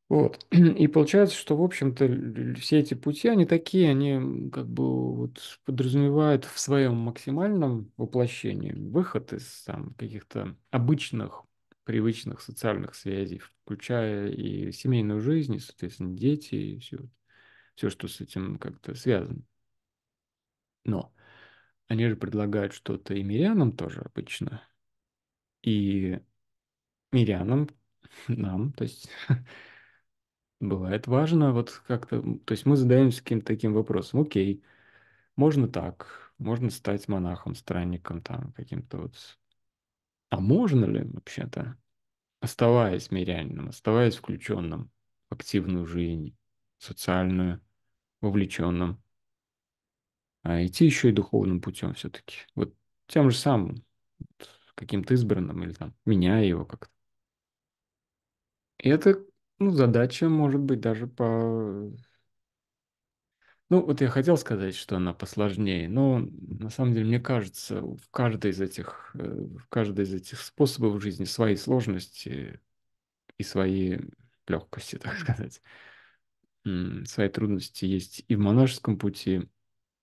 Вот. И получается, что, в общем-то, все эти пути, они такие, они как бы вот подразумевают в своем максимальном воплощении выход из там, каких-то обычных, привычных социальных связей, включая и семейную жизнь, и, соответственно, дети, и все, все, что с этим как-то связано. Но они же предлагают что-то и мирянам тоже обычно. И мирянам, нам, то есть бывает важно вот как-то, то есть мы задаемся каким-то таким вопросом, окей, можно так, можно стать монахом, странником там каким-то вот. А можно ли вообще-то, оставаясь мирянином, оставаясь включенным в активную жизнь, социальную, вовлеченным, а идти еще и духовным путем все-таки. Вот тем же самым, каким-то избранным или там, меняя его как-то. И это, ну, задача может быть даже по... Ну, вот я хотел сказать, что она посложнее, но на самом деле, мне кажется, в каждой из этих, э, в каждой из этих способов жизни свои сложности и свои легкости, так сказать. Свои трудности есть и в монашеском пути,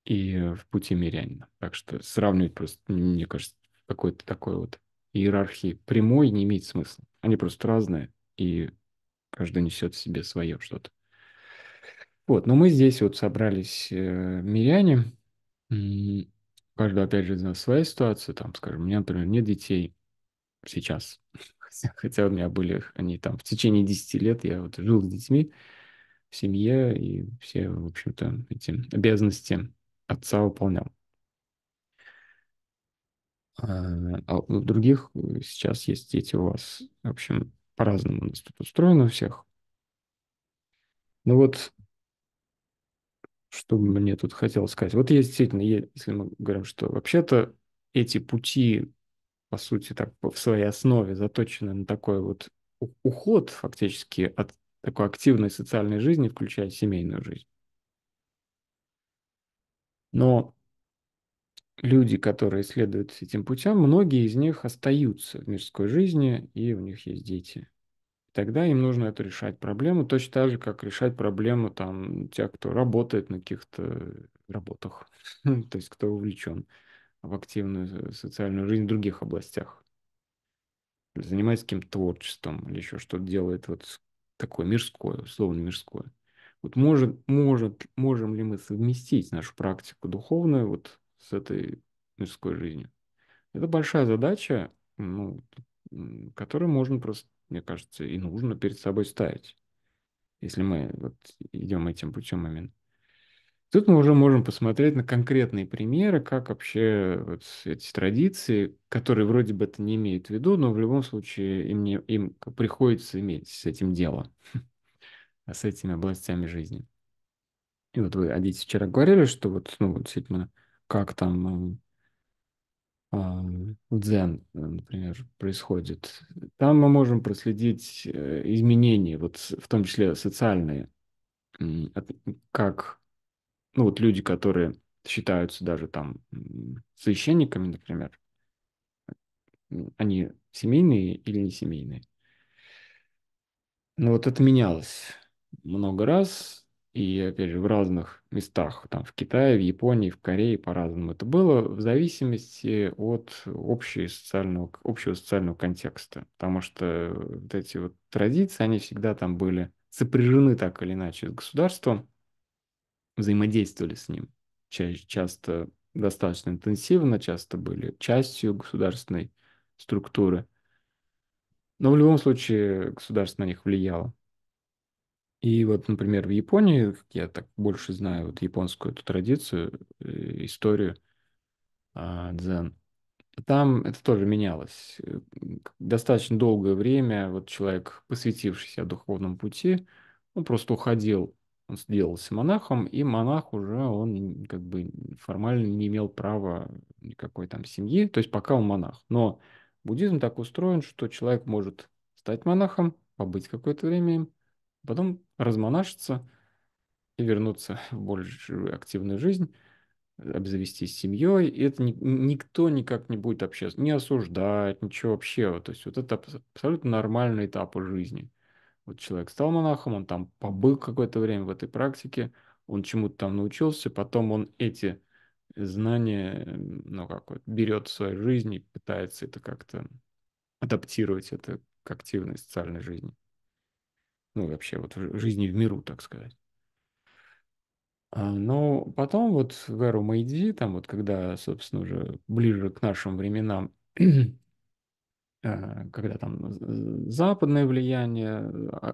и в пути мирянина. Так что сравнивать просто, мне кажется, какой-то такой вот иерархии прямой не имеет смысла. Они просто разные, и каждый несет в себе свое что-то. Вот, но мы здесь вот собрались э, миряне, каждый, опять же, из нас своя ситуация, там, скажем, у меня, например, нет детей сейчас, хотя у меня были они там в течение 10 лет, я вот жил с детьми в семье, и все, в общем-то, эти обязанности отца выполнял. А, а у других э, сейчас есть дети у вас. В общем, по-разному у нас тут устроено у всех. Ну вот, что мне тут хотелось сказать. Вот есть действительно, если мы говорим, что вообще-то эти пути, по сути, так в своей основе заточены на такой вот уход фактически от такой активной социальной жизни, включая семейную жизнь. Но люди, которые следуют этим путям, многие из них остаются в мирской жизни, и у них есть дети. Тогда им нужно это решать проблему, точно так же, как решать проблему там тех, кто работает на каких-то работах, то есть кто увлечен в активную социальную жизнь в других областях, занимается каким-то творчеством или еще что-то делает вот такое мирское, условно мирское. Вот может, может, можем ли мы совместить нашу практику духовную вот с этой мирской жизнью? Это большая задача, ну, которую можно просто, мне кажется, и нужно перед собой ставить, если мы вот идем этим путем именно. Тут мы уже можем посмотреть на конкретные примеры, как вообще вот эти традиции, которые вроде бы это не имеют в виду, но в любом случае им, не, им приходится иметь с этим дело, с этими областями жизни. И вот вы, Адите, вчера говорили, что вот, ну, действительно, как там а, дзен, например, происходит. Там мы можем проследить э, изменения, вот в том числе социальные, как ну вот люди, которые считаются даже там священниками, например, они семейные или не семейные. Но вот это менялось много раз, и, опять же, в разных местах, там, в Китае, в Японии, в Корее по-разному это было, в зависимости от общего социального, общего социального контекста. Потому что вот эти вот традиции, они всегда там были сопряжены так или иначе с государством, взаимодействовали с ним. Ча часто достаточно интенсивно, часто были частью государственной структуры. Но в любом случае государство на них влияло. И вот, например, в Японии, я так больше знаю вот японскую эту традицию, э, историю а, дзен, там это тоже менялось. Э, достаточно долгое время вот человек, посвятившийся духовному пути, он просто уходил, он сделался монахом, и монах уже, он как бы формально не имел права никакой там семьи, то есть пока он монах. Но буддизм так устроен, что человек может стать монахом, побыть какое-то время им, потом размонашиться и вернуться в большую активную жизнь, обзавестись семьей. И это ни, никто никак не будет вообще не осуждать, ничего вообще. То есть вот это абсолютно нормальный этап жизни. Вот человек стал монахом, он там побыл какое-то время в этой практике, он чему-то там научился, потом он эти знания, ну как вот, берет в свою жизнь и пытается это как-то адаптировать это к активной социальной жизни ну, вообще вот в жизни в миру, так сказать. А, но потом вот в эру Мэйдзи, там вот когда, собственно, уже ближе к нашим временам э, когда там западное влияние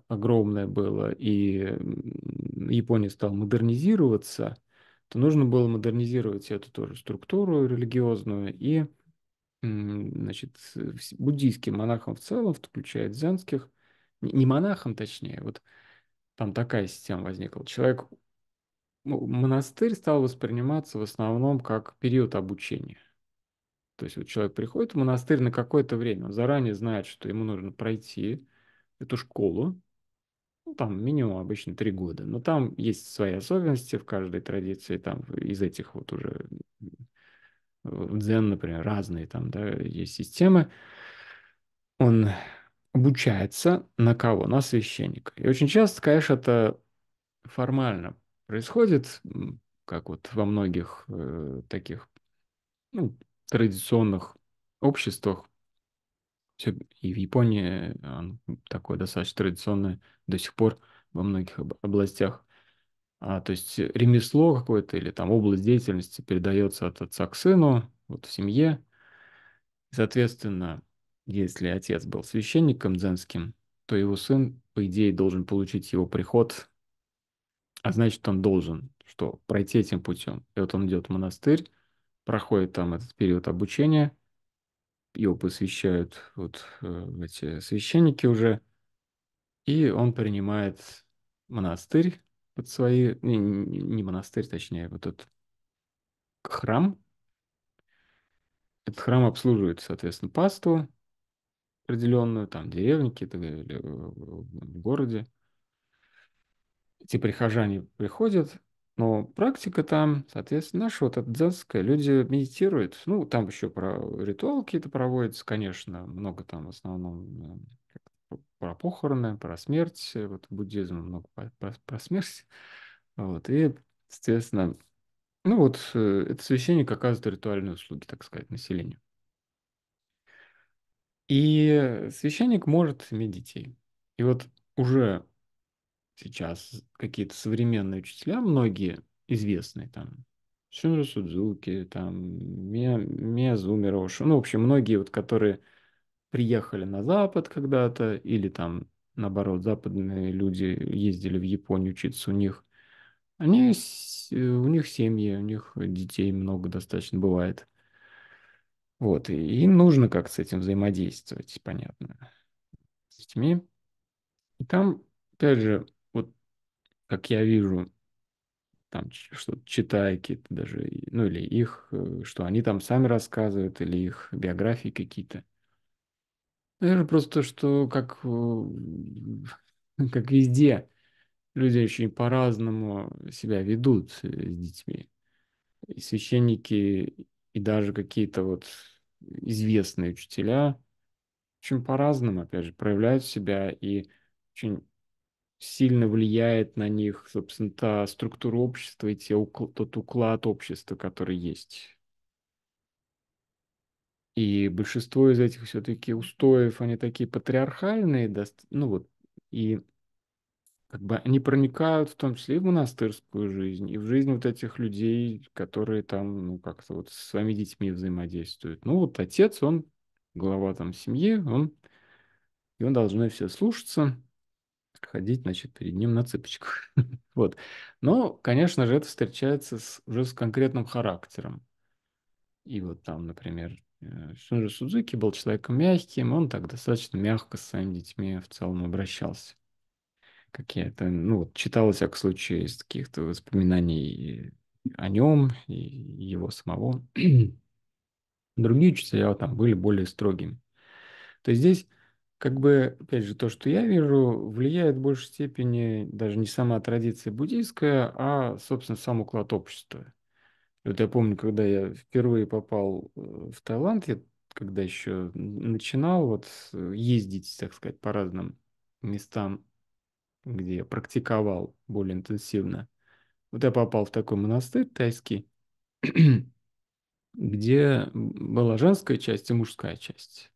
огромное было, и Япония стала модернизироваться, то нужно было модернизировать эту тоже структуру религиозную, и значит, буддийским монахам в целом, включая дзенских, не монахам точнее, вот там такая система возникла. Человек, ну, монастырь стал восприниматься в основном как период обучения. То есть вот человек приходит в монастырь на какое-то время, он заранее знает, что ему нужно пройти эту школу, ну, там минимум обычно три года, но там есть свои особенности в каждой традиции, там из этих вот уже в дзен, например, разные там, да, есть системы. Он обучается на кого? На священника. И очень часто, конечно, это формально происходит, как вот во многих э, таких ну, традиционных обществах, Всё- и в Японии он такое достаточно традиционное до сих пор во многих об- областях. А, то есть ремесло какое-то или там область деятельности передается от отца к сыну, вот в семье. Соответственно, если отец был священником дзенским, то его сын, по идее, должен получить его приход, а значит, он должен что? Пройти этим путем. И вот он идет в монастырь, проходит там этот период обучения, его посвящают вот э, эти священники уже, и он принимает монастырь под свои, не, не- монастырь, точнее, вот этот храм. Этот храм обслуживает, соответственно, паству определенную, там деревни какие-то или в в городе. Эти прихожане приходят, но практика там, соответственно, наша вот эта дзенская, люди медитируют. Ну, там еще про ритуалы какие-то проводятся, конечно, много там в основном э, про похороны, про смерть, э, вот буддизм много про, про- про смерть. Вот, и, соответственно, ну вот, э, этот священник оказывает ритуальные услуги, так сказать, населению. И священник может иметь детей. И вот уже сейчас какие-то современные учителя, многие известные, там, Шунру Судзуки, там, Мия, Миязуми ну, в общем, многие вот, которые приехали на Запад когда-то, или там, наоборот, западные люди ездили в Японию учиться у них, они, у них семьи, у них детей много достаточно бывает. Вот, и им нужно как с этим взаимодействовать, понятно, с детьми. И там, опять же, вот как я вижу, там что-то читая какие-то даже, и- ну или их, э, что они там сами рассказывают, или их биографии какие-то. Наверное, просто, что как, э, как везде, люди очень по-разному себя ведут э, с детьми. И священники, и даже какие-то вот известные учителя очень по-разному, опять же, проявляют себя и очень сильно влияет на них, собственно, та структура общества и те, тот уклад общества, который есть. И большинство из этих все-таки устоев, они такие патриархальные, ну вот, и как бы они проникают в том числе и в монастырскую жизнь, и в жизнь вот этих людей, которые там, ну, как-то вот со своими детьми взаимодействуют. Ну, вот отец, он глава там семьи, он, и он должны все слушаться, ходить, значит, перед ним на цыпочках. Вот. Но, конечно же, это встречается с, уже с конкретным характером. И вот там, например, э, Шунжи Судзуки был человеком мягким, он так достаточно мягко с своими детьми в целом обращался. Как я это, ну, читал, во всяком случае, из каких-то воспоминаний о нем и его самого. Другие учителя там были более строгими. То есть здесь, как бы, опять же, то, что я вижу, влияет в большей степени даже не сама традиция буддийская, а, собственно, сам уклад общества. Вот я помню, когда я впервые попал э, в Таиланд, я когда еще начинал вот ездить, так сказать, по разным местам, где я практиковал более интенсивно. Вот я попал в такой монастырь тайский, где была женская часть и мужская часть.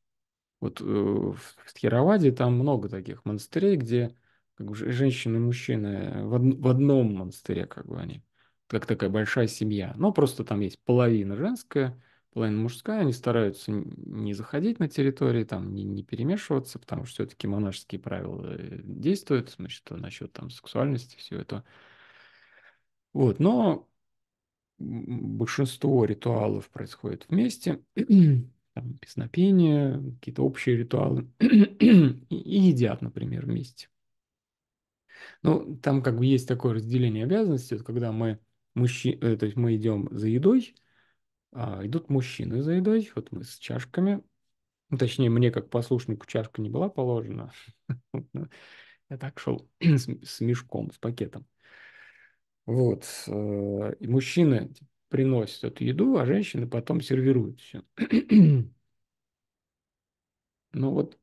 Вот э, в Тхераваде там много таких монастырей, где как бы, женщины и мужчины в, од- в одном монастыре, как бы они, как такая большая семья. Но просто там есть половина женская, половина мужская, они стараются не заходить на территории, там, не, не перемешиваться, потому что все-таки монашеские правила э, действуют, значит, насчет там сексуальности, все это. Вот, но большинство ритуалов происходит вместе, там, песнопения, какие-то общие ритуалы, и едят, например, вместе. Ну, там как бы есть такое разделение обязанностей, вот когда мы, мужчи... Э, то есть мы идем за едой, а идут мужчины за едой, вот мы с чашками, ну, точнее, мне как послушнику чашка не была положена, я так шел с мешком, с пакетом. Вот. Э, и мужчины приносят эту еду, а женщины потом сервируют все. Ну вот,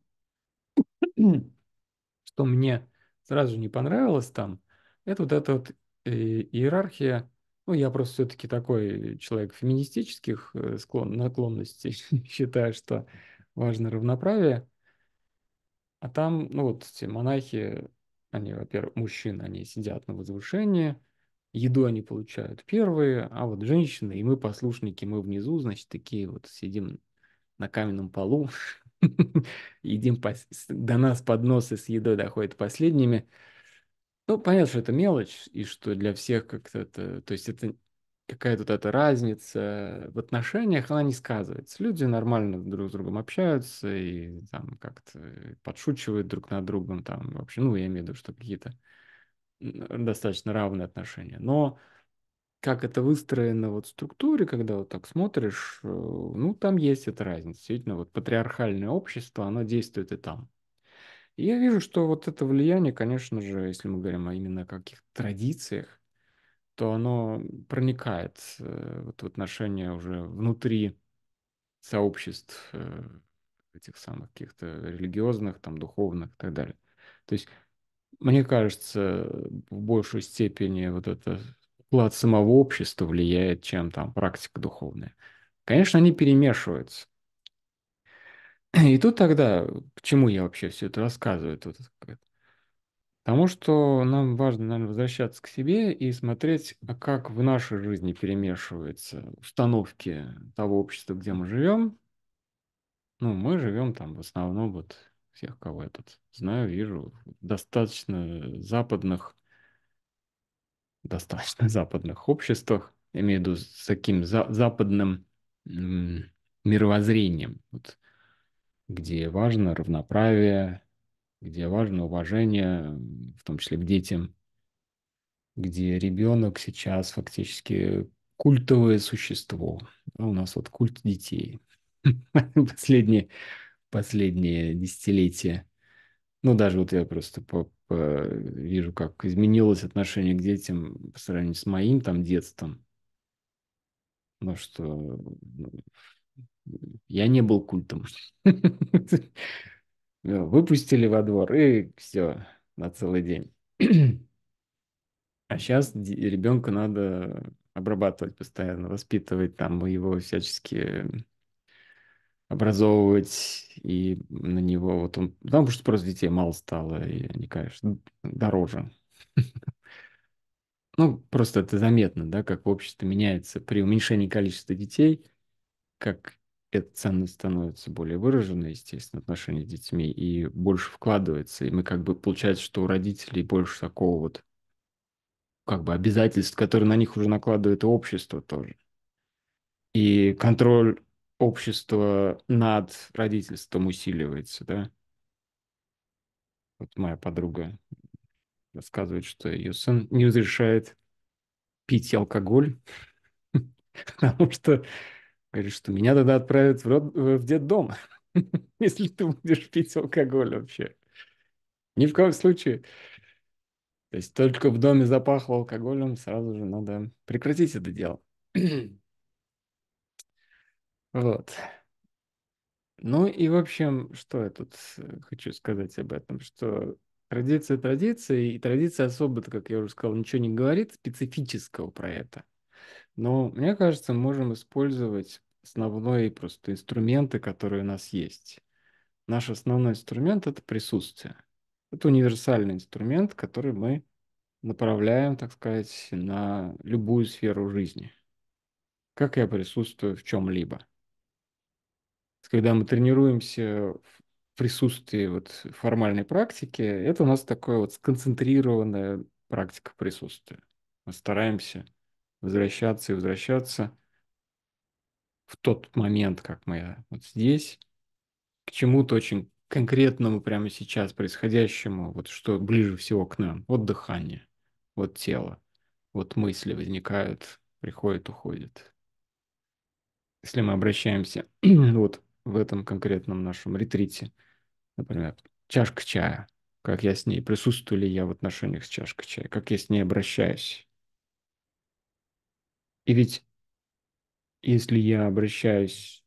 что мне сразу не понравилось там, это вот эта вот э, иерархия. Ну, я просто все-таки такой человек феминистических э, склон, наклонностей. Считаю, что важно равноправие. А там, ну вот эти монахи, они, во-первых, мужчины, они сидят на возвышении, еду они получают первые, а вот женщины, и мы послушники, мы внизу, значит, такие вот сидим на каменном полу, едим, до нас подносы с едой доходят последними. Ну, понятно, что это мелочь, и что для всех как-то это, то есть это какая тут эта разница в отношениях, она не сказывается. Люди нормально друг с другом общаются и там как-то подшучивают друг над другом, там вообще, ну, я имею в виду, что какие-то достаточно равные отношения. Но как это выстроено вот в структуре, когда вот так смотришь, э, ну, там есть эта разница. Действительно, вот патриархальное общество, оно действует и там. И я вижу, что вот это влияние, конечно же, если мы говорим о именно каких-то традициях, то оно проникает э, вот в отношения уже внутри сообществ э, этих самых каких-то религиозных, там, духовных и так далее. То есть мне кажется, в большей степени вот это вклад самого общества влияет, чем там практика духовная. Конечно, они перемешиваются. И тут тогда, к чему я вообще все это рассказываю? Тут, Потому что нам важно, наверное, возвращаться к себе и смотреть, а как в нашей жизни перемешиваются установки того общества, где мы живем. Ну, мы живем там в основном вот всех, кого я тут знаю, вижу, достаточно западных, достаточно западных обществах, имею в виду с таким за, западным мировоззрением, вот, где важно равноправие, где важно уважение, в том числе к детям, где ребенок сейчас фактически культовое существо. А у нас вот культ детей. Последние последние десятилетия. Ну, даже вот я просто по, по, вижу, как изменилось отношение к детям по сравнению с моим там детством. Ну, что ну, я не был культом. Выпустили во двор, и все, на целый день. А сейчас ребенка надо обрабатывать постоянно, воспитывать там его всячески образовывать, и на него вот он... Потому что просто детей мало стало, и они, конечно, дороже. Ну, просто это заметно, да, как общество меняется при уменьшении количества детей, как эта ценность становится более выраженной, естественно, отношения с детьми, и больше вкладывается. И мы как бы, получается, что у родителей больше такого вот как бы обязательств, которые на них уже накладывает общество тоже. И контроль общество над родительством усиливается, да. Вот моя подруга рассказывает, что ее сын не разрешает пить алкоголь, потому что говорит, что меня тогда отправят в, род, в детдом, если ты будешь пить алкоголь вообще. Ни в коем случае. То есть только в доме запахло алкоголем, сразу же надо прекратить это дело. вот. Ну и, в общем, что я тут э, хочу сказать об этом, что традиция традиции, и традиция особо, как я уже сказал, ничего не говорит специфического про это. Но мне кажется, мы можем использовать основные просто инструменты, которые у нас есть. Наш основной инструмент – это присутствие. Это универсальный инструмент, который мы направляем, так сказать, на любую сферу жизни. Как я присутствую в чем-либо – Когда мы тренируемся в присутствии вот формальной практики, это у нас такое вот сконцентрированная практика присутствия. Мы стараемся возвращаться и возвращаться в тот момент, как мы вот здесь, к чему-то очень конкретному прямо сейчас происходящему, вот что ближе всего к нам. Вот дыхание, вот тело, вот мысли возникают, приходят, уходят. Если мы обращаемся вот в этом конкретном нашем ретрите, например, чашка чая, как я с ней, присутствую ли я в отношениях с чашкой чая, как я с ней обращаюсь. И ведь если я обращаюсь,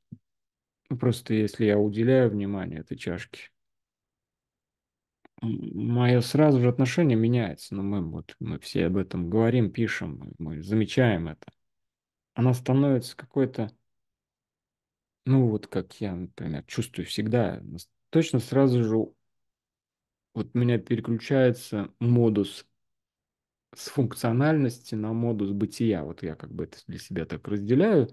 ну, просто если я уделяю внимание этой чашке, мое сразу же отношение меняется. Но мы, вот, мы все об этом говорим, пишем, мы замечаем это. Она становится какой-то, ну вот как я, например, чувствую всегда, точно сразу же вот у меня переключается модус с функциональности на модус бытия. Вот я как бы это для себя так разделяю,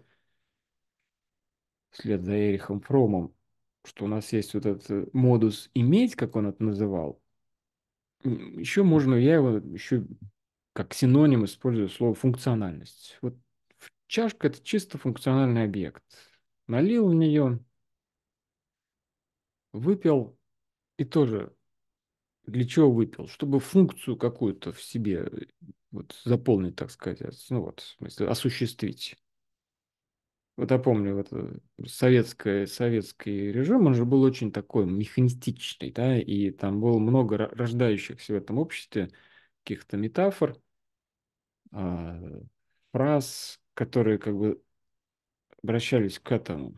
вслед за Эрихом Фромом, что у нас есть вот этот модус иметь, как он это называл. Еще можно, я его еще как синоним использую слово функциональность. Вот чашка – это чисто функциональный объект. Налил в нее, выпил и тоже для чего выпил? Чтобы функцию какую-то в себе вот, заполнить, так сказать, ну вот, в смысле, осуществить. Вот я помню, вот э, советский, советский режим, он же был очень такой механистичный, да, и там было много рождающихся в этом обществе каких-то метафор, а, фраз, которые как бы обращались к этому.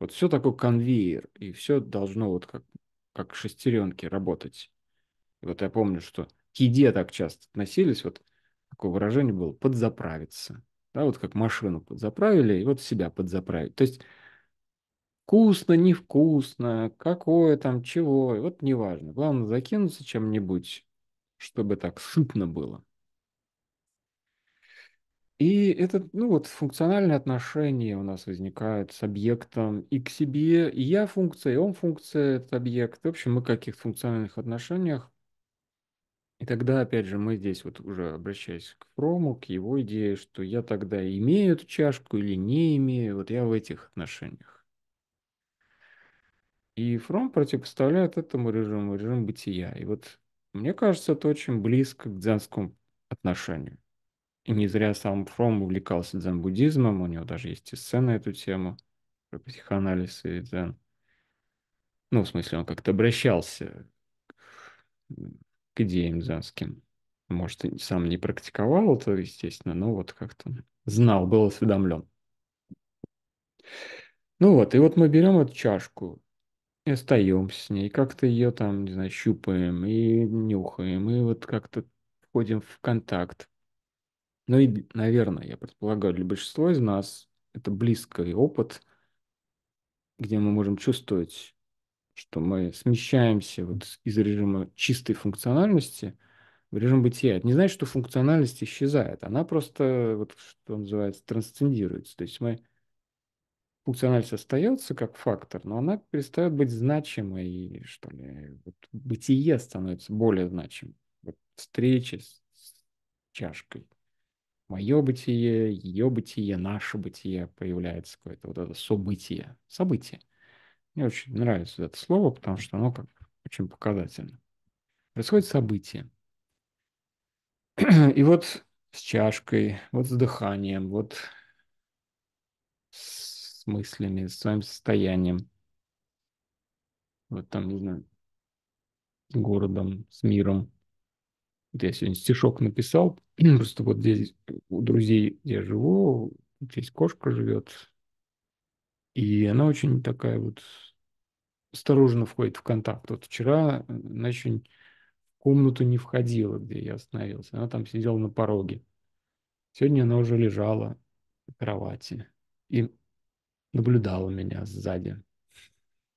Вот все такой конвейер, и все должно вот как, как шестеренки работать. И вот я помню, что к еде так часто относились, вот такое выражение было «подзаправиться». Да, вот как машину подзаправили, и вот себя подзаправить. То есть вкусно, невкусно, какое там, чего, вот неважно. Главное закинуться чем-нибудь, чтобы так сытно было. И это, ну вот, функциональные отношения у нас возникают с объектом и к себе, и я функция, и он функция, этот объект. В общем, мы в каких-то функциональных отношениях и тогда, опять же, мы здесь вот уже обращаясь к Фрому, к его идее, что я тогда имею эту чашку или не имею, вот я в этих отношениях. И Фром противопоставляет этому режиму режим бытия. И вот мне кажется, это очень близко к дзенскому отношению. И не зря сам Фром увлекался дзен-буддизмом, у него даже есть эссе на эту тему, про психоанализ и дзен. Ну, в смысле, он как-то обращался к идеям дзенским. Может, сам не практиковал это, естественно, но вот как-то знал, был осведомлен. Ну вот, и вот мы берем эту чашку и остаемся с ней, как-то ее там, не знаю, щупаем и нюхаем, и вот как-то входим в контакт. Ну и, наверное, я предполагаю, для большинства из нас это близкий опыт, где мы можем чувствовать что мы смещаемся вот из режима чистой функциональности в режим бытия. Это не значит, что функциональность исчезает. Она просто, вот, что называется, трансцендируется. То есть мы функциональность остается как фактор, но она перестает быть значимой, что ли. Вот бытие становится более значимым. Вот встреча с, с чашкой. Мое бытие, ее бытие, наше бытие появляется какое-то вот это событие, событие. Мне очень нравится это слово, потому что оно как очень показательно. Происходит событие. И вот с чашкой, вот с дыханием, вот с мыслями, с своим состоянием. Вот там, не знаю, с городом, с миром. Вот я сегодня стишок написал, просто вот здесь у друзей, где я живу, здесь кошка живет, и она очень такая вот осторожно входит в контакт. Вот вчера она еще в комнату не входила, где я остановился. Она там сидела на пороге. Сегодня она уже лежала на кровати и наблюдала меня сзади.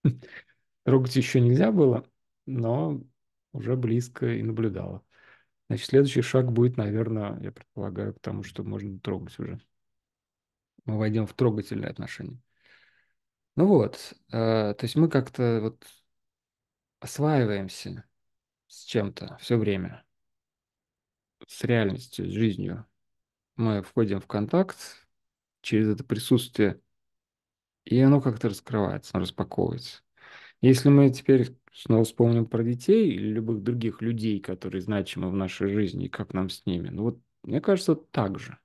Трогать еще нельзя было, но уже близко и наблюдала. Значит, следующий шаг будет, наверное, я предполагаю, к тому, что можно трогать уже. Мы войдем в трогательные отношения. Ну вот, э, то есть мы как-то вот осваиваемся с чем-то все время, с реальностью, с жизнью. Мы входим в контакт через это присутствие, и оно как-то раскрывается, распаковывается. Если мы теперь снова вспомним про детей или любых других людей, которые значимы в нашей жизни, и как нам с ними, ну вот, мне кажется, так же.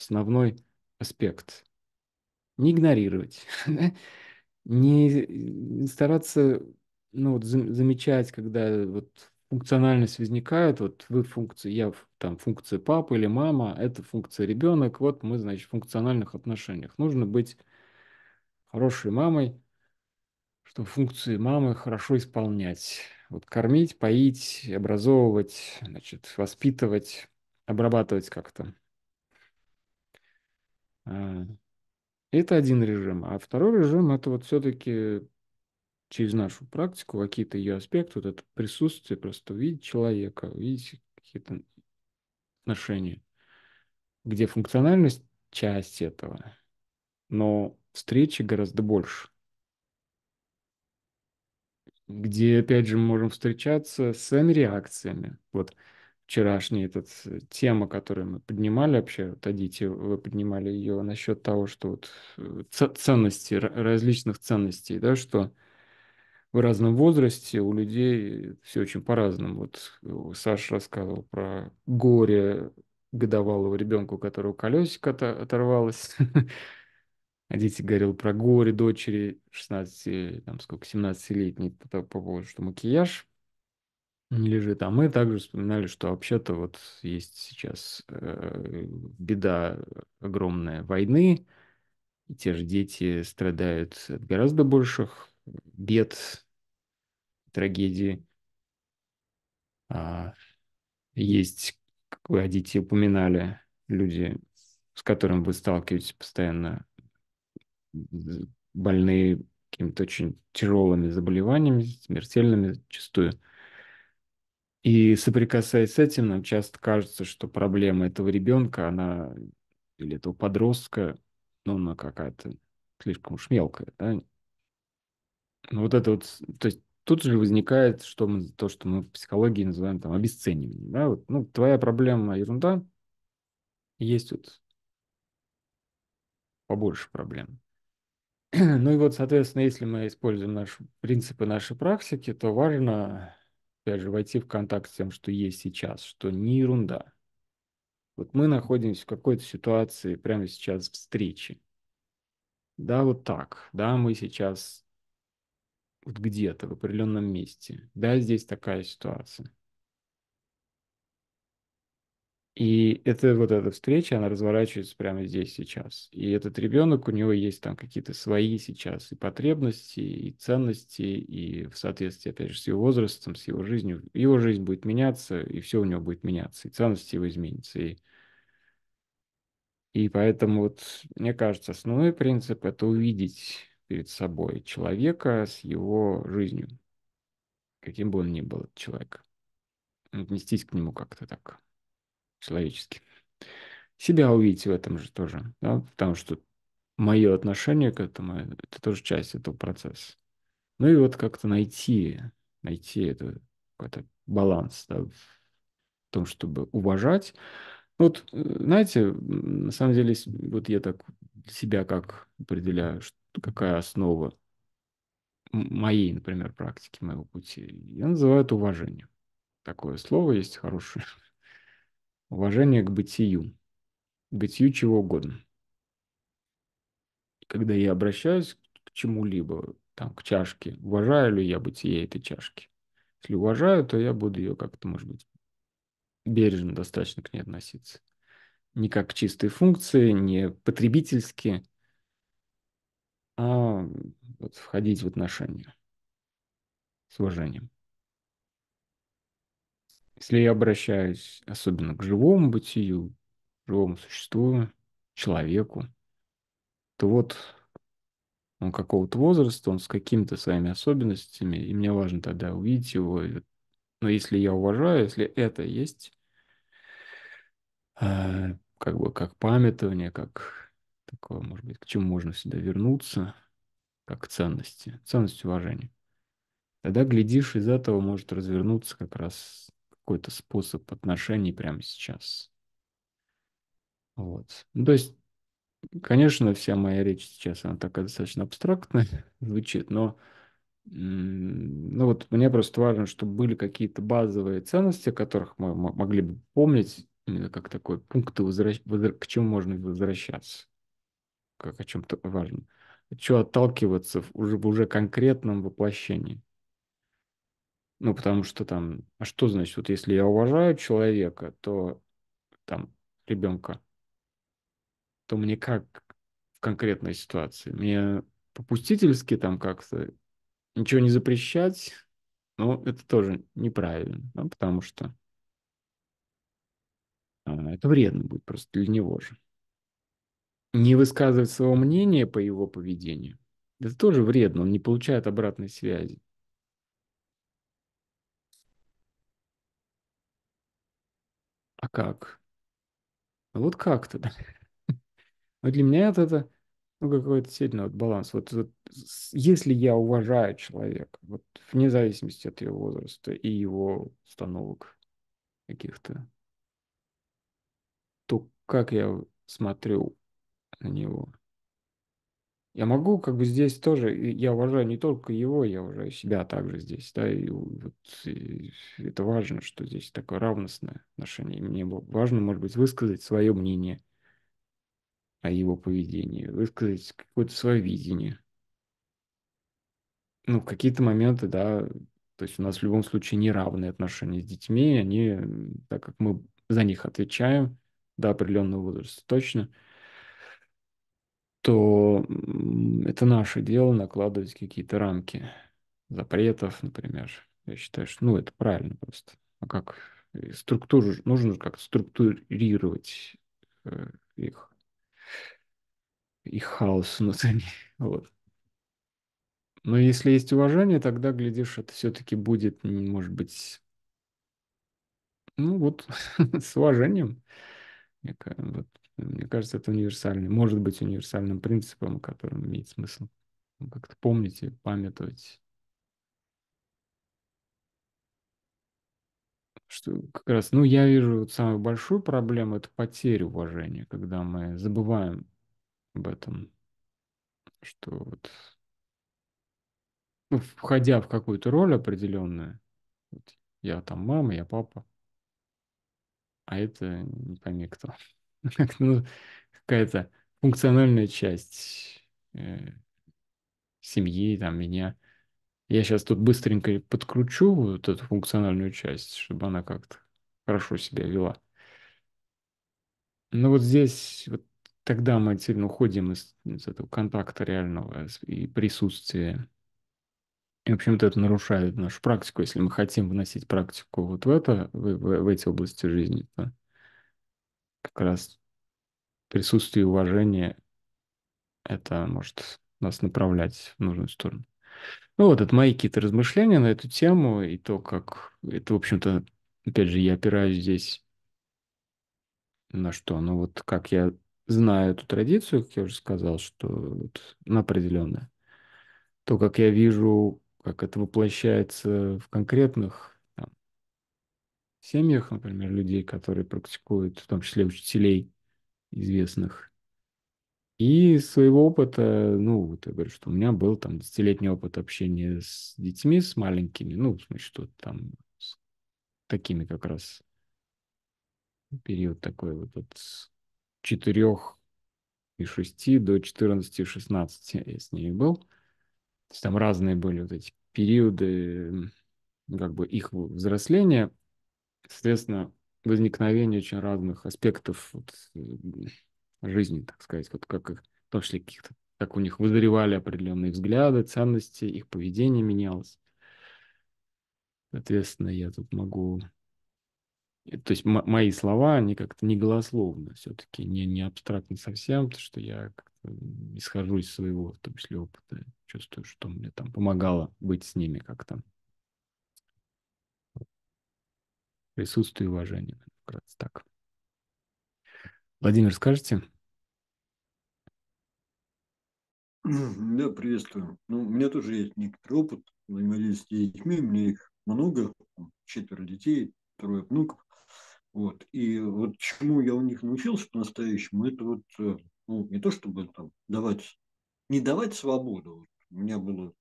Основной аспект. Не игнорировать, не стараться, ну, вот зам замечать, когда вот функциональность возникает, вот вы функция, я там функция папа или мама, это функция ребенок, вот мы, значит, в функциональных отношениях. Нужно быть хорошей мамой, чтобы функции мамы хорошо исполнять. Вот кормить, поить, образовывать, значит, воспитывать, обрабатывать как-то. Это один режим. А второй режим- это вот все-таки через нашу практику, какие-то ее аспекты, вот это присутствие, просто увидеть человека, увидеть какие-то отношения, где функциональность- часть этого, но встречи гораздо больше. Где, опять же, мы можем встречаться с реакциями. Вот вчерашняя этот э, тема, которую мы поднимали вообще, вот Адите, вы поднимали ее насчет того, что вот э, ценности, ра- различных ценностей, да, что в разном возрасте у людей все очень по-разному. Вот э, Саша рассказывал про горе годовалого ребенка, у которого колесико ото- оторвалось. А дети говорил про горе дочери 16, там сколько, 17-летней по, по поводу, что макияж лежит. А мы также вспоминали, что вообще-то вот есть сейчас э, беда огромная войны, и те же дети страдают от гораздо больших бед, трагедий. А, есть, как вы, Адити, упоминали, люди, с которыми вы сталкиваетесь постоянно, больные какими-то очень тяжелыми заболеваниями, смертельными зачастую. И соприкасаясь с этим, нам часто кажется, что проблема этого ребенка, она или этого подростка, ну, она какая-то слишком уж мелкая, да. Ну, вот это вот, то есть тут же возникает что мы, то, что мы в психологии называем там обесценивание, да, вот, ну, твоя проблема ерунда, есть вот побольше проблем. Ну и вот, соответственно, если мы используем наши принципы нашей практики, то важно, опять же, войти в контакт с тем, что есть сейчас, что не ерунда. Вот мы находимся в какой-то ситуации прямо сейчас встречи. Да, вот так. Да, мы сейчас вот где-то в определенном месте. Да, здесь такая ситуация. И это вот эта встреча, она разворачивается прямо здесь сейчас. И этот ребенок, у него есть там какие-то свои сейчас и потребности, и ценности, и в соответствии, опять же, с его возрастом, с его жизнью. Его жизнь будет меняться, и все у него будет меняться, и ценности его изменятся. И, и поэтому вот, мне кажется, основной принцип– это увидеть перед собой человека с его жизнью, каким бы он ни был, человек. Отнестись к нему как-то так человечески. Себя увидеть в этом же тоже, да, потому что мое отношение к этому, это тоже часть этого процесса. Ну и вот как-то найти, найти это, какой-то баланс, да, в том, чтобы уважать. Вот, э, знаете, на самом деле, вот я так себя как определяю, какая основа моей, например, практики, моего пути. Я называю это уважением. Такое слово есть хорошее. Уважение к бытию. Бытию чего угодно. Когда я обращаюсь к чему-либо, там, к чашке, уважаю ли я бытие этой чашки? Если уважаю, то я буду ее как-то, может быть, бережно достаточно к ней относиться. Не как к чистой функции, не потребительски, а вот входить в отношения с уважением. Если я обращаюсь особенно к живому бытию, живому существу, человеку, то вот он какого-то возраста, он с какими-то своими особенностями, и мне важно тогда увидеть его. Но если я уважаю, если это есть, э, как бы как памятование, как такое, может быть, к чему можно всегда вернуться, как ценности, ценность уважения. Тогда, глядишь, из этого может развернуться как раз какой-то способ отношений прямо сейчас. Вот. Ну, то есть, конечно, вся моя речь сейчас, она такая достаточно абстрактная звучит, но ну вот мне просто важно, чтобы были какие-то базовые ценности, которых мы могли бы помнить, как такой пункт, возвращ... к чему можно возвращаться, как о чем-то важном. Что отталкиваться уже в уже конкретном воплощении. Ну, потому что там, а что значит, вот если я уважаю человека, то там ребенка, то мне как в конкретной ситуации? Мне попустительски там как-то ничего не запрещать, но это тоже неправильно, да, потому что а, это вредно будет просто для него же. Не высказывать своего мнения по его поведению, это тоже вредно, он не получает обратной связи. А как? А вот как-то, да. Но для меня это, это ну, какой-то сильный вот баланс. Вот, вот если я уважаю человека, вот вне зависимости от его возраста и его установок каких-то, то как я смотрю на него? Я могу как бы здесь тоже, я уважаю не только его, я уважаю себя также здесь, да, и вот и это важно, что здесь такое равностное отношение. мне важно, может быть, высказать свое мнение о его поведении, высказать какое-то свое видение. Ну, какие-то моменты, да, то есть у нас в любом случае неравные отношения с детьми, они, так как мы за них отвечаем до определенного возраста точно, то это наше дело накладывать какие-то рамки запретов, например. Я считаю, что ну, это правильно просто. А как структуру, нужно как структурировать э, их, их хаос внутренний. Вот. Но если есть уважение, тогда, глядишь, это все-таки будет, может быть, ну вот, с уважением. Вот, мне кажется, это универсальный, может быть универсальным принципом, которым имеет смысл как-то помнить и памятовать. Что как раз, ну, я вижу вот самую большую проблему – это потеря уважения, когда мы забываем об этом, что вот, ну, входя в какую-то роль определенную, вот я там мама, я папа, а это не пойми кто. ну, какая-то функциональная часть э, семьи, там, меня. Я сейчас тут быстренько подкручу вот эту функциональную часть, чтобы она как-то хорошо себя вела. Но вот здесь, вот тогда мы сильно уходим из, из этого контакта реального и присутствия. И, в общем-то, это нарушает нашу практику. Если мы хотим вносить практику вот в это, в, в, в эти области жизни, то как раз присутствие и уважение это может нас направлять в нужную сторону. Ну вот, это мои какие-то размышления на эту тему и то, как это, в общем-то, опять же, я опираюсь здесь на что? Ну вот как я знаю эту традицию, как я уже сказал, что вот на определенное. То, как я вижу, как это воплощается в конкретных семьях, например, людей, которые практикуют, в том числе учителей известных, и своего опыта, ну, вот я говорю, что у меня был там десятилетний опыт общения с детьми, с маленькими, ну, в смысле, что там с такими как раз. Период такой вот от четырех и шести до четырнадцати и шестнадцати я с ними был. То есть там разные были вот эти периоды, как бы их взросления, соответственно, возникновение очень разных аспектов вот, жизни, так сказать, вот как их, в том числе каких-то, как у них вызревали определенные взгляды, ценности, их поведение менялось. Соответственно, я тут могу... То есть мои слова, они как-то не голословно все-таки, не, не абстрактно совсем, потому что я исхожу из своего, в том числе, опыта, чувствую, что мне там помогало быть с ними как-то. Присутствие и уважение, раз так. Владимир, скажете? Да, приветствую. Ну, у меня тоже есть некоторый опыт взаимодействия с детьми. У меня их много, четверо детей, трое внуков. Вот. И вот чему я у них научился по-настоящему, это вот э, ну, не то чтобы там давать, не давать свободу. Вот. У меня было,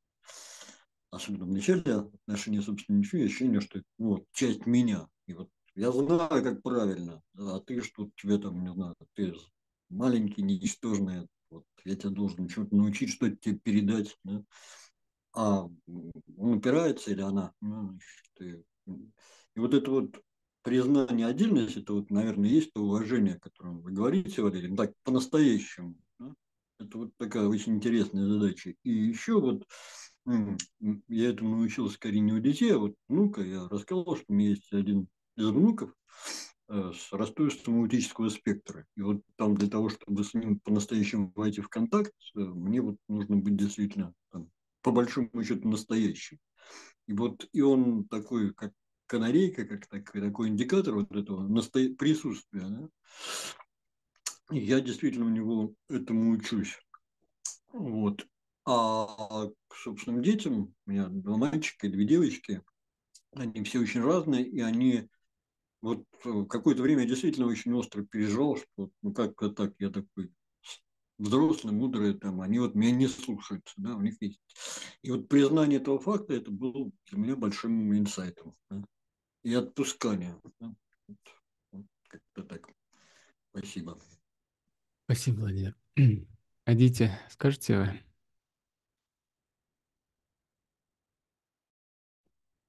особенно в начале отношения собственно, ничего, ощущение, что ну, вот, часть меня. И вот я знаю, как правильно, а ты что тебе там, не знаю, ты маленький, ничтожный, вот я тебя должен чему-то научить, что-то тебе передать. Да? А он упирается или она, ну, значит, и, и вот это вот признание отдельности, это вот, наверное, есть то уважение, о котором вы говорите, Валерий, ну, так по-настоящему. Да? Это вот такая очень интересная задача. И еще вот я этому научился скорее не у детей, а вот внука, я рассказал, что у меня есть один из внуков, Э, с расстройством аутического спектра. И вот там для того, чтобы с ним по-настоящему войти в контакт, э, мне вот нужно быть действительно там, по большому счету настоящим. И вот и он такой, как канарейка, как такой, такой индикатор вот этого насто... присутствия. Да? Я действительно у него этому учусь. Вот. А к собственным детям, у меня два мальчика и две девочки, они все очень разные, и они вот э, какое-то время я действительно очень остро переживал, что ну как-то так, я такой взрослый, мудрый, там, они вот меня не слушаются, да, у них есть. И вот признание этого факта, это было для меня большим инсайтом. Да? И отпускание. Да? Вот, вот как-то так. Спасибо. Спасибо, Владимир. Адите, скажите вы?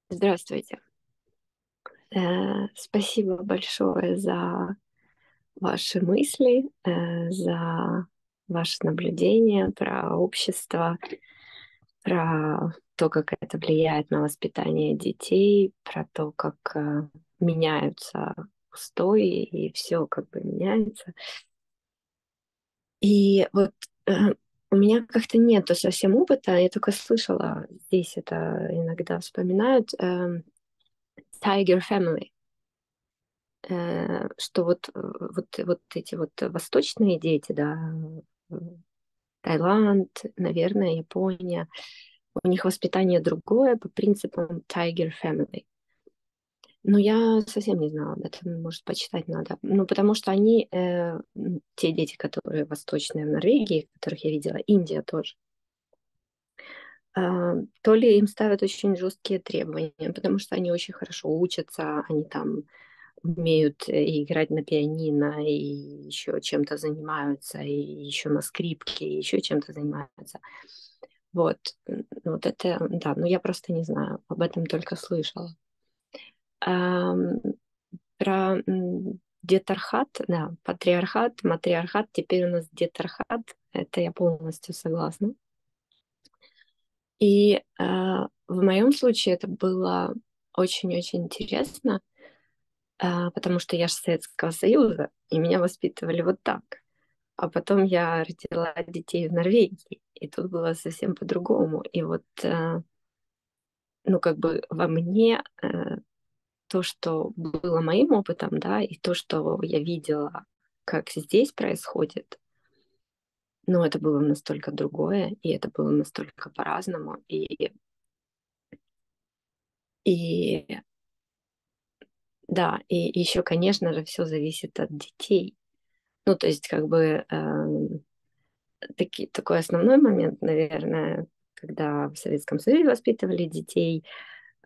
Здравствуйте. Э, спасибо большое за ваши мысли, э, за ваши наблюдения про общество, про то, как это влияет на воспитание детей, про то, как э, меняются устои и все как бы меняется. И вот у меня как-то нету совсем опыта, я только слышала, здесь это иногда вспоминают, эм, Tiger Family, э, что вот, э, вот, вот эти вот восточные дети, да, Таиланд, наверное, Япония, у них воспитание другое по принципам Tiger Family. Но я совсем не знала об этом, может, почитать надо. Ну, потому что они, э, те дети, которые восточные в Норвегии, которых я видела, Индия тоже, а, то ли им ставят очень жесткие требования, потому что они очень хорошо учатся, они там умеют э, играть на пианино и еще чем-то занимаются, и еще на скрипке, и еще чем-то занимаются. Вот, вот это, да, но я просто не знаю, об этом только слышала. Про детархат, да, патриархат, матриархат, теперь у нас детархат, это я полностью согласна. И э, в моем случае это было очень-очень интересно, э, потому что я же Советского Союза, и меня воспитывали вот так. А потом я родила детей в Норвегии, и тут было совсем по-другому. И вот, э, ну, как бы во мне э, то, что было моим опытом, да, и то, что я видела, как здесь происходит, но это было настолько другое, и это было настолько по-разному, и и да, и еще, конечно же, все зависит от детей. Ну, то есть, как бы э, таки, такой основной момент, наверное, когда в Советском Союзе воспитывали детей,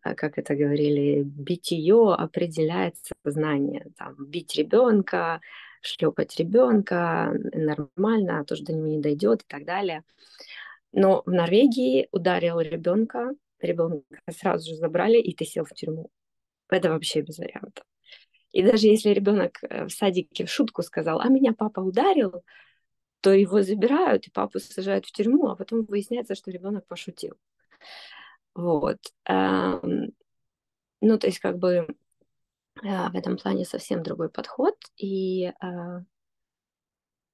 как это говорили, битье определяет сознание. Там, бить ребенка, шлепать ребенка нормально, а то, что до него не дойдет и так далее. Но в Норвегии ударил ребенка, ребенка сразу же забрали, и ты сел в тюрьму. Это вообще без вариантов. И даже если ребенок э, в садике в шутку сказал, а меня папа ударил, то его забирают, и папу сажают в тюрьму, а потом выясняется, что ребенок пошутил. Вот. Ну, то есть, как бы а, в этом плане совсем другой подход. И а,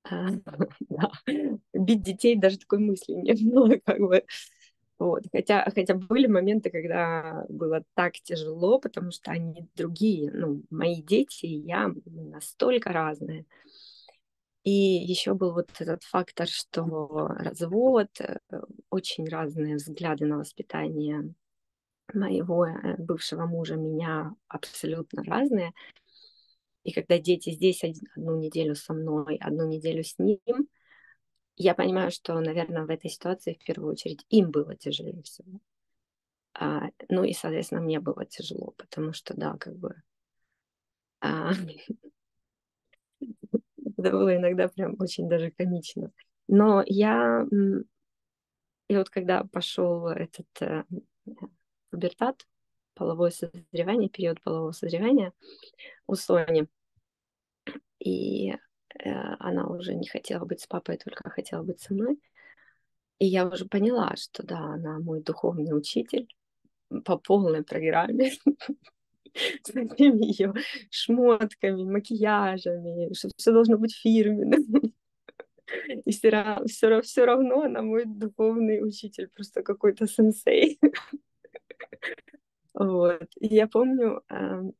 да, бить детей даже такой мысли не было, как бы. Вот. Хотя, хотя были моменты, когда было так тяжело, потому что они другие. Ну, мои дети и я настолько разные. И еще был вот этот фактор, что развод, э, очень разные взгляды на воспитание моего э, бывшего мужа, меня абсолютно разные. И когда дети здесь одну неделю со мной, одну неделю с ним, я понимаю, что, наверное, в этой ситуации в первую очередь им было тяжелее всего. А, ну и, соответственно, мне было тяжело, потому что, да, как бы а, это было иногда прям очень даже комично. Но я, и вот когда пошел этот э, пубертат, половое созревание, период полового созревания у Сони, и э, она уже не хотела быть с папой, только хотела быть со мной. И я уже поняла, что да, она мой духовный учитель по полной программе с всеми ее шмотками, макияжами, что все должно быть фирменным. И все, все, все равно она мой духовный учитель, просто какой-то сенсей. Вот. И я помню, в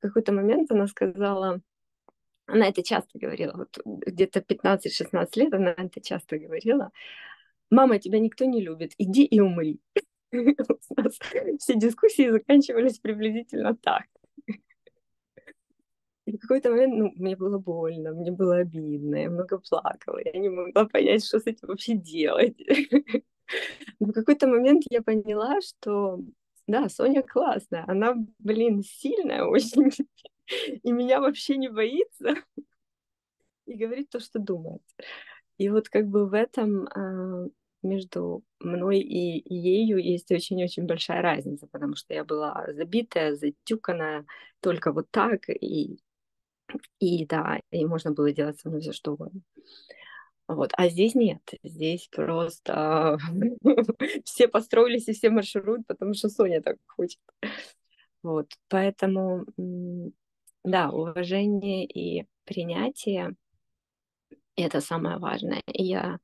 какой-то момент она сказала, она это часто говорила, вот где-то 15-16 лет она это часто говорила, мама, тебя никто не любит, иди и умри. Все дискуссии заканчивались приблизительно так. И в какой-то момент, ну, мне было больно, мне было обидно, я много плакала, я не могла понять, что с этим вообще делать. Но в какой-то момент я поняла, что да, Соня классная, она, блин, сильная очень, и меня вообще не боится, и говорит то, что думает. И вот как бы в этом а, между мной и ею есть очень-очень большая разница, потому что я была забитая, затюканная, только вот так, и, и да, и можно было делать со мной все что угодно. Вот. А здесь нет, здесь просто все построились и все маршируют, потому что Соня так хочет. Вот, поэтому, да, уважение и принятие — это самое важное. И я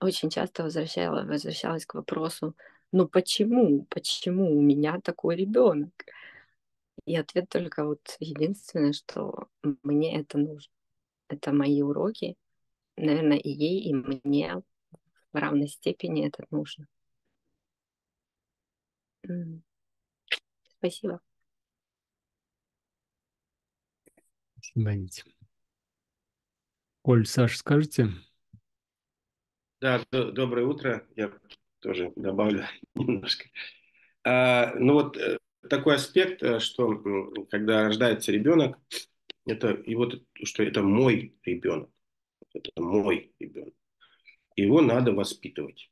очень часто возвращалась, возвращалась к вопросу, ну почему, почему у меня такой ребенок? И ответ только вот единственное, что мне это нужно. Это мои уроки. Наверное, и ей, и мне в равной степени это нужно. Спасибо. Спасибо, Аните. Оль, Саш, скажите? Да, доброе утро. Я тоже добавлю немножко. А, ну вот э, такой аспект, э, что когда рождается ребенок, это и вот что это мой ребенок, это мой ребенок. Его надо воспитывать.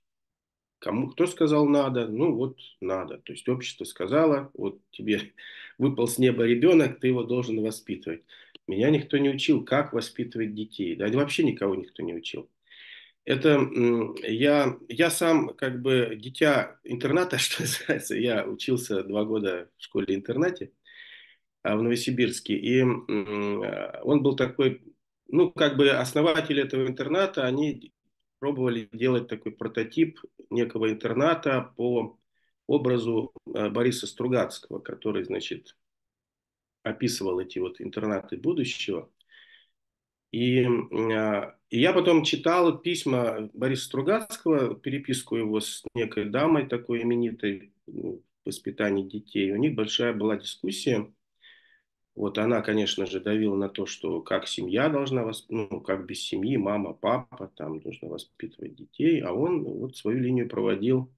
Кому кто сказал надо? Ну вот надо. То есть общество сказало, вот тебе выпал с неба ребенок, ты его должен воспитывать. Меня никто не учил, как воспитывать детей. Да вообще никого никто не учил. Это я, я сам как бы дитя интерната, что называется. Я учился два года в школе-интернате а, в Новосибирске. И он был такой, ну, как бы основатель этого интерната, они пробовали делать такой прототип некого интерната по образу а, Бориса Стругацкого, который, значит, описывал эти вот интернаты будущего. И, а, и я потом читал письма Бориса Стругацкого, переписку его с некой дамой такой именитой ну, в воспитании детей. У них большая была дискуссия. Вот она, конечно же, давила на то, что как семья должна, восп... ну, как без семьи, мама, папа, там нужно воспитывать детей, а он вот свою линию проводил,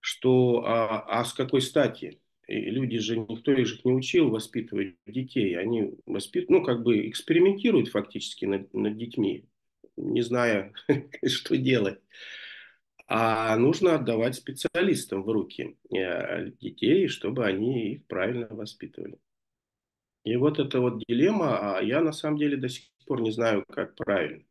что а, а с какой стати? Люди же, никто их же не учил воспитывать детей. Они воспит... ну, как бы экспериментируют фактически над, над детьми, не зная, что делать. А нужно отдавать специалистам в руки э, детей, чтобы они их правильно воспитывали. И вот это вот дилемма, а я на самом деле до сих пор не знаю, как правильно.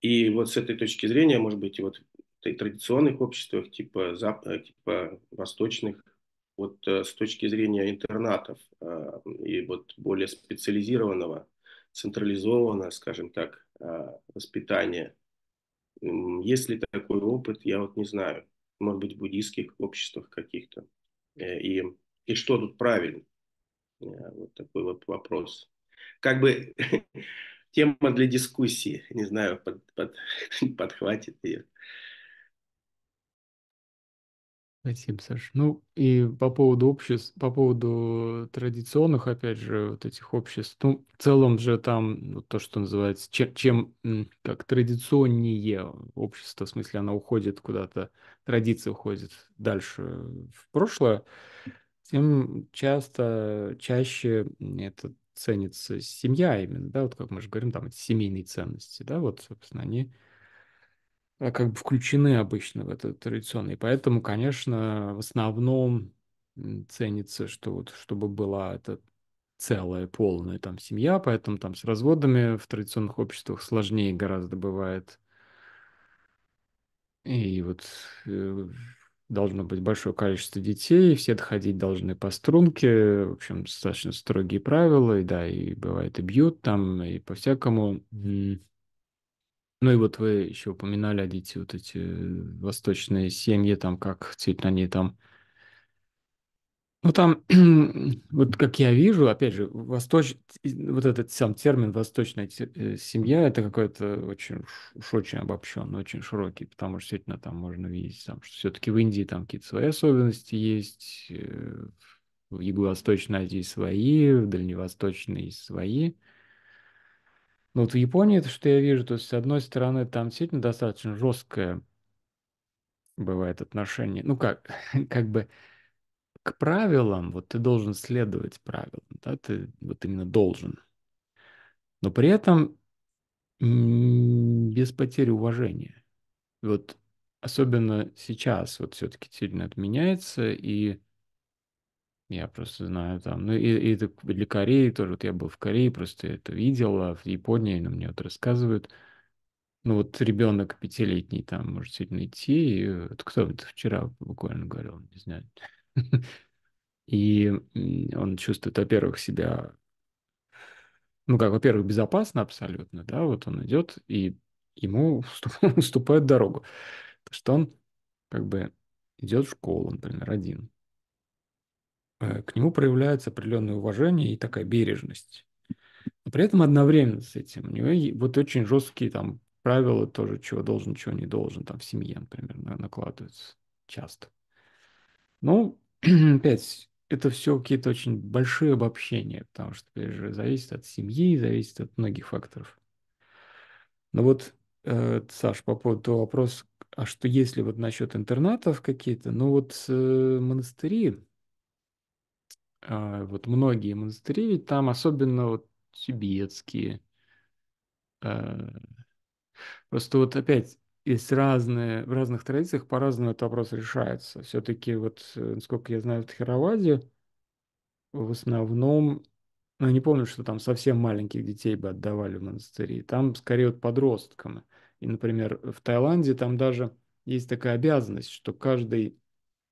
И вот с этой точки зрения, может быть, вот в традиционных обществах, типа, зап... Э, типа восточных, вот э, с точки зрения интернатов э, и вот более специализированного, централизованного, скажем так, э, воспитания, есть ли такой опыт, я вот не знаю. Может быть, в буддийских обществах каких-то. И, и что тут правильно? Вот такой вот вопрос. Как бы тема для дискуссии. Не знаю, под, под, подхватит ее. Спасибо, Саш. Ну и по поводу обществ, по поводу традиционных, опять же, вот этих обществ, ну, в целом же там ну, то, что называется, чем, чем как традиционнее общество, в смысле оно уходит куда-то, традиция уходит дальше в прошлое, тем часто, чаще это ценится семья именно, да, вот как мы же говорим, там эти семейные ценности, да, вот, собственно, они как бы включены обычно в это традиционное. И поэтому, конечно, в основном ценится, что вот чтобы была эта целая, полная там семья, поэтому там с разводами в традиционных обществах сложнее гораздо бывает. И вот э, должно быть большое количество детей, все доходить должны по струнке, в общем, достаточно строгие правила, и да, и бывает и бьют там, и по-всякому. Ну и вот вы еще упоминали, Адити, вот эти э, восточные семьи, там как действительно они там... Ну там, вот как я вижу, опять же, восточ... вот этот сам термин «восточная э, семья» — это какой-то очень, уж очень обобщенный, очень широкий, потому что действительно там можно видеть, там, что все-таки в Индии там какие-то свои особенности есть, э, в Юго-Восточной Азии свои, в Дальневосточной свои — ну вот в Японии, это что я вижу, то есть с одной стороны там действительно достаточно жесткое бывает отношение. Ну как, как бы к правилам, вот ты должен следовать правилам, да, ты вот именно должен. Но при этом без потери уважения. Вот особенно сейчас вот все-таки сильно отменяется, и я просто знаю там, ну и, и это для Кореи тоже, вот я был в Корее, просто это видел, а в Японии ну, мне вот рассказывают, ну вот ребенок пятилетний там может сильно идти, и, это кто это вчера буквально говорил, не знаю. И он чувствует, во-первых, себя, ну как, во-первых, безопасно абсолютно, да, вот он идет, и ему уступает дорогу. Что он как бы идет в школу, например, один. Э, к нему проявляется определенное уважение и такая бережность. Но при этом одновременно с этим у него вот очень жесткие там правила тоже, чего должен, чего не должен, там в семье, например, накладываются часто. Ну, опять, это все какие-то очень большие обобщения, потому что, опять же, зависит от семьи, зависит от многих факторов. Но вот, э, Саш, по поводу вопроса, а что если вот насчет интернатов какие-то, ну вот э, монастыри, вот многие монастыри, ведь там особенно вот тибетские. А, просто вот опять есть разные, в разных традициях по-разному этот вопрос решается. Все-таки вот, э, насколько я знаю, в Тхераваде в основном, ну, не помню, что там совсем маленьких детей бы отдавали в монастыри. Там скорее вот подросткам. И, например, в Таиланде там даже есть такая обязанность, что каждый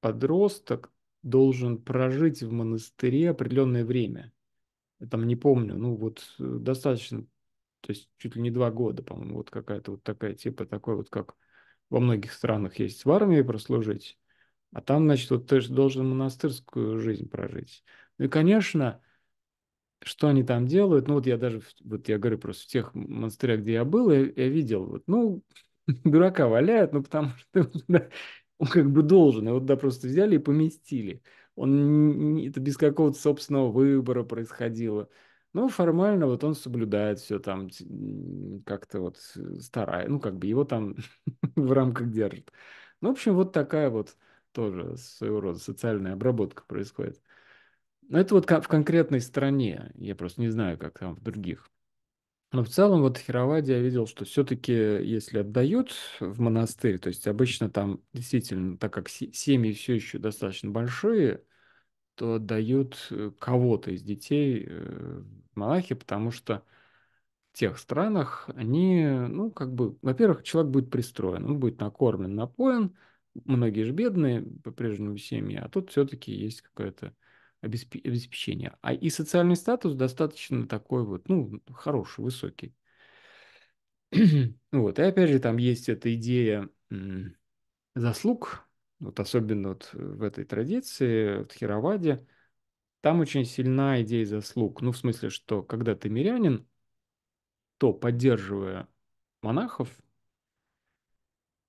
подросток должен прожить в монастыре определенное время. Я там не помню, ну вот э, достаточно, то есть чуть ли не два года, по-моему, вот какая-то вот такая типа такой вот, как во многих странах есть в армии прослужить, а там, значит, вот ты же должен монастырскую жизнь прожить. Ну и, конечно, что они там делают, ну вот я даже, вот я говорю просто в тех монастырях, где я был, я, я видел, вот, ну, дурака валяют, ну потому что он как бы должен, его туда просто взяли и поместили. Он, это без какого-то собственного выбора происходило. Но формально вот он соблюдает все там, как-то вот старает, ну как бы его там в рамках держит. Ну, в общем, вот такая вот тоже своего рода социальная обработка происходит. Но это вот в конкретной стране, я просто не знаю, как там в других. Но в целом вот в Хироваде я видел, что все-таки если отдают в монастырь, то есть обычно там действительно, так как семьи все еще достаточно большие, то отдают э, кого-то из детей э, монахи, потому что в тех странах они, ну, как бы, во-первых, человек будет пристроен, он будет накормлен, напоен, многие же бедные по-прежнему семьи, а тут все-таки есть какое-то обеспечения. А и социальный статус достаточно такой вот, ну, хороший, высокий. вот, и опять же там есть эта идея заслуг, вот особенно вот в этой традиции, в Хироваде, там очень сильна идея заслуг. Ну, в смысле, что когда ты мирянин, то поддерживая монахов,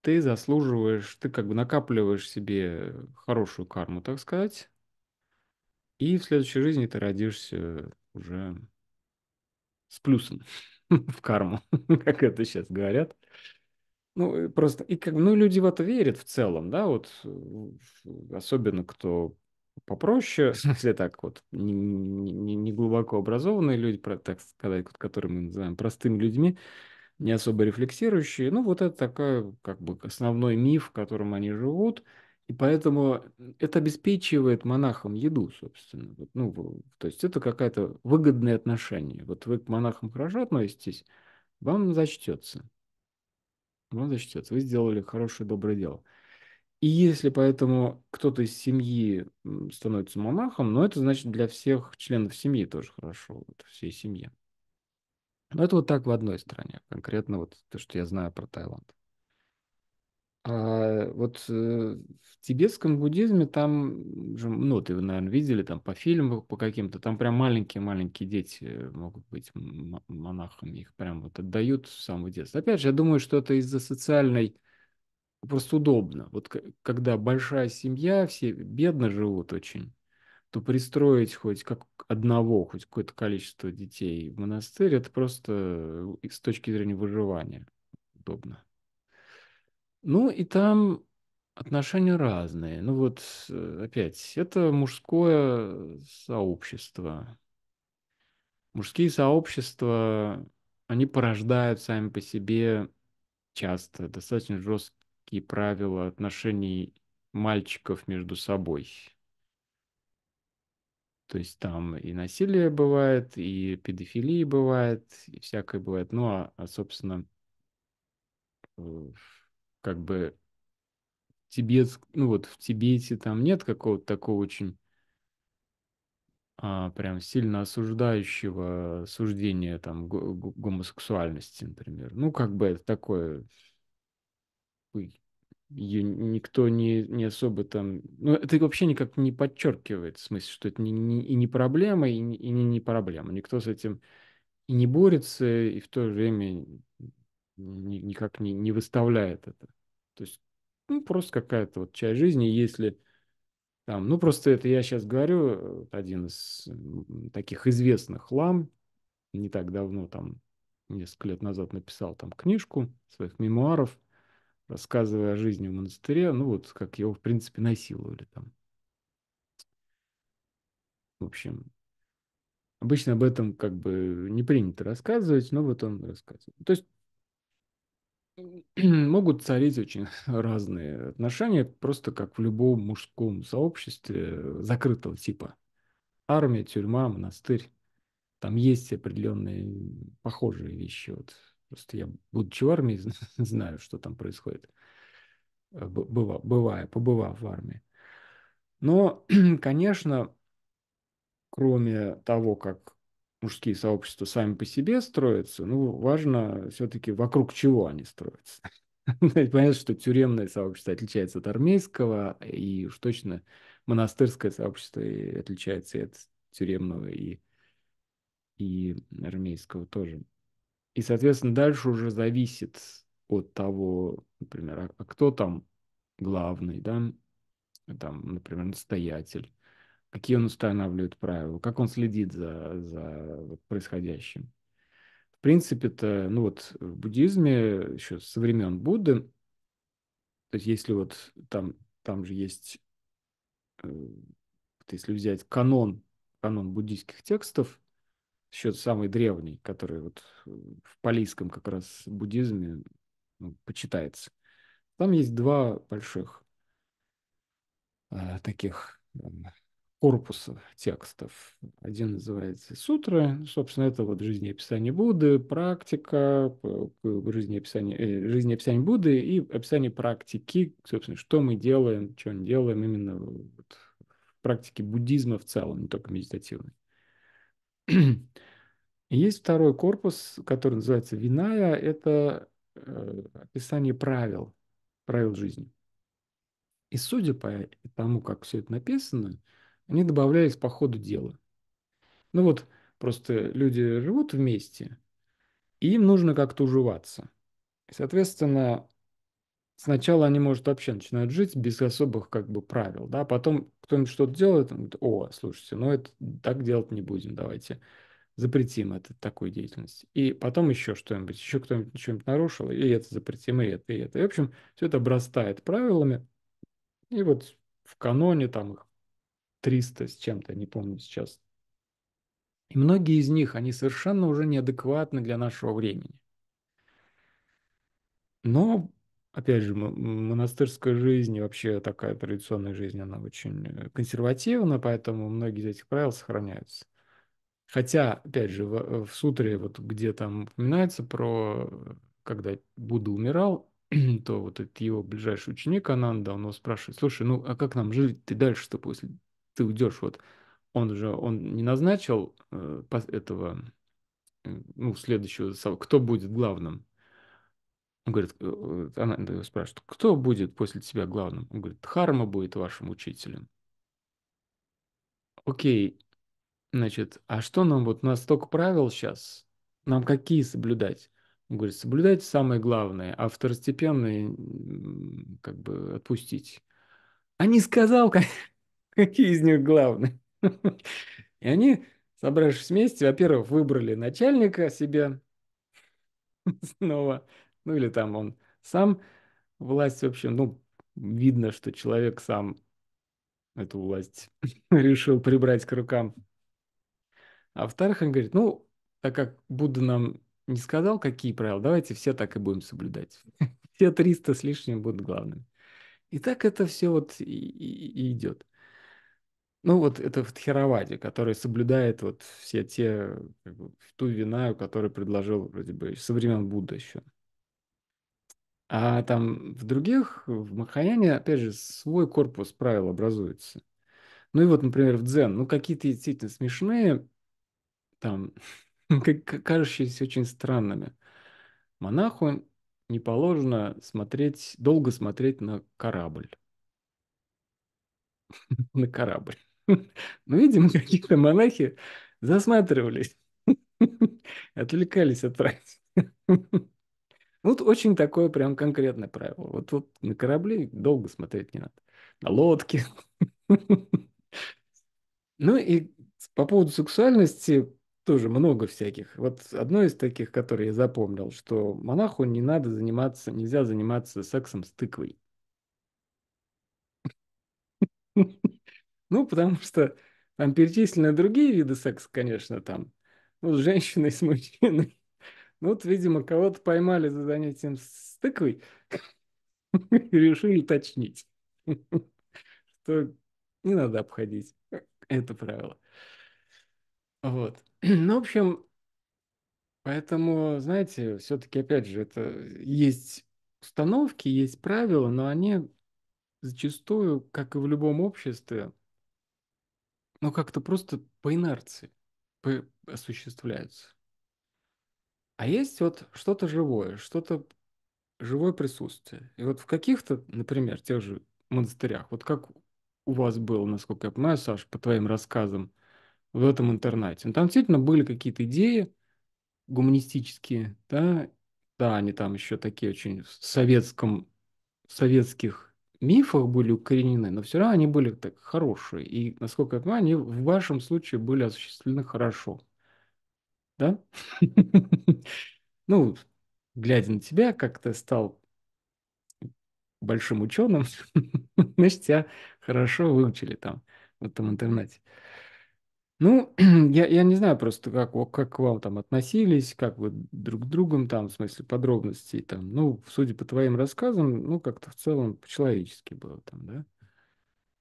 ты заслуживаешь, ты как бы накапливаешь себе хорошую карму, так сказать, и в следующей жизни ты родишься уже с плюсом в карму, как это сейчас говорят. Ну, просто, и как, ну, люди в это верят в целом, да, вот, особенно кто попроще, если так вот, не, не, не глубоко образованные люди, так сказать, которые мы называем простыми людьми, не особо рефлексирующие. Ну, вот это такой, как бы, основной миф, в котором они живут. И поэтому это обеспечивает монахам еду, собственно. Вот, ну, то есть это какое-то выгодное отношение. Вот вы к монахам хорошо относитесь, вам зачтется. Вам зачтется. Вы сделали хорошее, доброе дело. И если поэтому кто-то из семьи становится монахом, ну, это значит для всех членов семьи тоже хорошо, вот, всей семьи. Но это вот так в одной стране, конкретно вот то, что я знаю про Таиланд. А вот э, в тибетском буддизме там, же, ну, ты, наверное, видели там по фильмам, по каким-то, там прям маленькие-маленькие дети могут быть монахами, их прям вот отдают с самого детства. Опять же, я думаю, что это из-за социальной, просто удобно. Вот когда большая семья, все бедно живут очень, то пристроить хоть как одного, хоть какое-то количество детей в монастырь, это просто с точки зрения выживания удобно. Ну и там отношения разные. Ну вот э, опять, это мужское сообщество. Мужские сообщества, они порождают сами по себе часто достаточно жесткие правила отношений мальчиков между собой. То есть там и насилие бывает, и педофилия бывает, и всякое бывает. Ну, а, а собственно, как бы Тибет, ну вот в Тибете там нет какого-то такого очень а, прям сильно осуждающего суждения там гомосексуальности, например. Ну, как бы это такое ее никто не, не особо там... Ну, это вообще никак не подчеркивает, в смысле, что это не, не, и не проблема, и не, и не, не проблема. Никто с этим и не борется, и в то же время никак не, не выставляет это. То есть, ну, просто какая-то вот часть жизни, если там, ну, просто это я сейчас говорю, один из таких известных лам, не так давно, там, несколько лет назад написал там книжку своих мемуаров – рассказывая о жизни в монастыре, ну вот как его, в принципе, насиловали там. В общем, обычно об этом как бы не принято рассказывать, но вот он рассказывает. То есть могут царить очень разные отношения, просто как в любом мужском сообществе закрытого типа. Армия, тюрьма, монастырь. Там есть определенные похожие вещи. Вот Просто я, будучи в армии, знаю, что там происходит, э, быва, бывая, побывав в армии. Но, конечно, кроме того, как мужские сообщества сами по себе строятся, ну, важно все-таки вокруг чего они строятся. Понятно, что тюремное сообщество отличается от армейского, и уж точно монастырское сообщество отличается от тюремного, и, и армейского тоже. И, соответственно, дальше уже зависит от того, например, а, а кто там главный, да, там, например, настоятель, какие он устанавливает правила, как он следит за, за происходящим. В принципе, это, ну вот в буддизме еще со времен Будды, то есть если вот там, там же есть, э, если взять канон, канон буддийских текстов, еще самый древний, который вот в палийском как раз буддизме ну, почитается. Там есть два больших э, таких корпуса текстов. Один называется сутры, собственно, это вот жизнеописание Будды, практика, жизнеописание, э, жизнеописание Будды и описание практики, собственно, что мы делаем, что мы делаем именно вот в практике буддизма в целом, не только медитативной. есть второй корпус, который называется Виная. Это э, описание правил, правил жизни. И судя по тому, как все это написано, они добавлялись по ходу дела. Ну вот, просто люди живут вместе, И им нужно как-то уживаться. Соответственно, сначала они, может, вообще начинают жить без особых как бы правил, да, потом кто-нибудь что-то делает, он говорит, о, слушайте, ну это так делать не будем, давайте запретим это, такую деятельность. И потом еще что-нибудь, еще кто-нибудь что-нибудь нарушил, и это запретим, и это, и это. И, в общем, все это обрастает правилами, и вот в каноне там их 300 с чем-то, не помню сейчас. И многие из них, они совершенно уже неадекватны для нашего времени. Но, опять же, монастырская жизнь и вообще такая традиционная жизнь, она очень э, консервативна, поэтому многие из этих правил сохраняются. Хотя, опять же, в, в сутре, вот где там упоминается про, когда Будда умирал, то вот этот его ближайший ученик Ананда, он его спрашивает, слушай, ну а как нам жить ты дальше-то после, ты уйдешь, вот он же, он не назначил э, этого, э, ну, следующего, кто будет главным, он говорит, э, она его спрашивает, кто будет после тебя главным? Он говорит, Харма будет вашим учителем. Окей, значит, а что нам вот, у нас столько правил сейчас, нам какие соблюдать? Он говорит, соблюдайте самое главное, а второстепенные как бы отпустить. А не сказал, как, какие из них главные. И они, собравшись вместе, во-первых, выбрали начальника себе снова, ну или там он сам власть, в общем, ну, видно, что человек сам эту власть решил прибрать к рукам. А во-вторых, он говорит, ну, так как Будда нам не сказал, какие правила, давайте все так и будем соблюдать. Все 300 с лишним будут главными. И так это все вот и, и, и идет. Ну вот это в Тхераваде, который соблюдает вот все те, как бы, ту винаю, которую предложил вроде бы со времен Будды еще. А там в других, в Махаяне, опять же, свой корпус правил образуется. Ну и вот, например, в дзен, ну какие-то действительно смешные, там, кажущиеся очень странными. Монаху не положено смотреть, долго смотреть на корабль. на корабль. Ну, видимо, какие-то монахи засматривались, отвлекались от праздника. Вот очень такое прям конкретное правило. Вот, вот на корабле долго смотреть не надо. На лодке. Ну и по поводу сексуальности тоже много всяких. Вот одно из таких, которые я запомнил, что монаху не надо заниматься, нельзя заниматься сексом с тыквой. Ну, потому что там перечислены другие виды секса, конечно, там. Ну, с женщиной, с мужчиной. Ну, вот, видимо, кого-то поймали за занятием с тыквой решили уточнить, что не надо обходить это правило. Вот. Ну, в общем, поэтому, знаете, все-таки, опять же, это есть установки, есть правила, но они зачастую, как и в любом обществе, ну, как-то просто по инерции осуществляются. А есть вот что-то живое, что-то живое присутствие. И вот в каких-то, например, тех же монастырях, вот как у вас было, насколько я понимаю, Саш, по твоим рассказам, в этом интернате. Ну, там действительно были какие-то идеи гуманистические, да, да, они там еще такие очень в советском, советских мифах были укоренены, но все равно они были так хорошие. И, насколько я понимаю, они в вашем случае были осуществлены хорошо. Да? Ну, глядя на тебя, как ты стал большим ученым, значит, тебя хорошо выучили там, в этом интернете. Ну, я, я не знаю просто, как, как к вам там относились, как вы друг к другу там, в смысле подробностей там. Ну, судя по твоим рассказам, ну, как-то в целом по-человечески было там, да?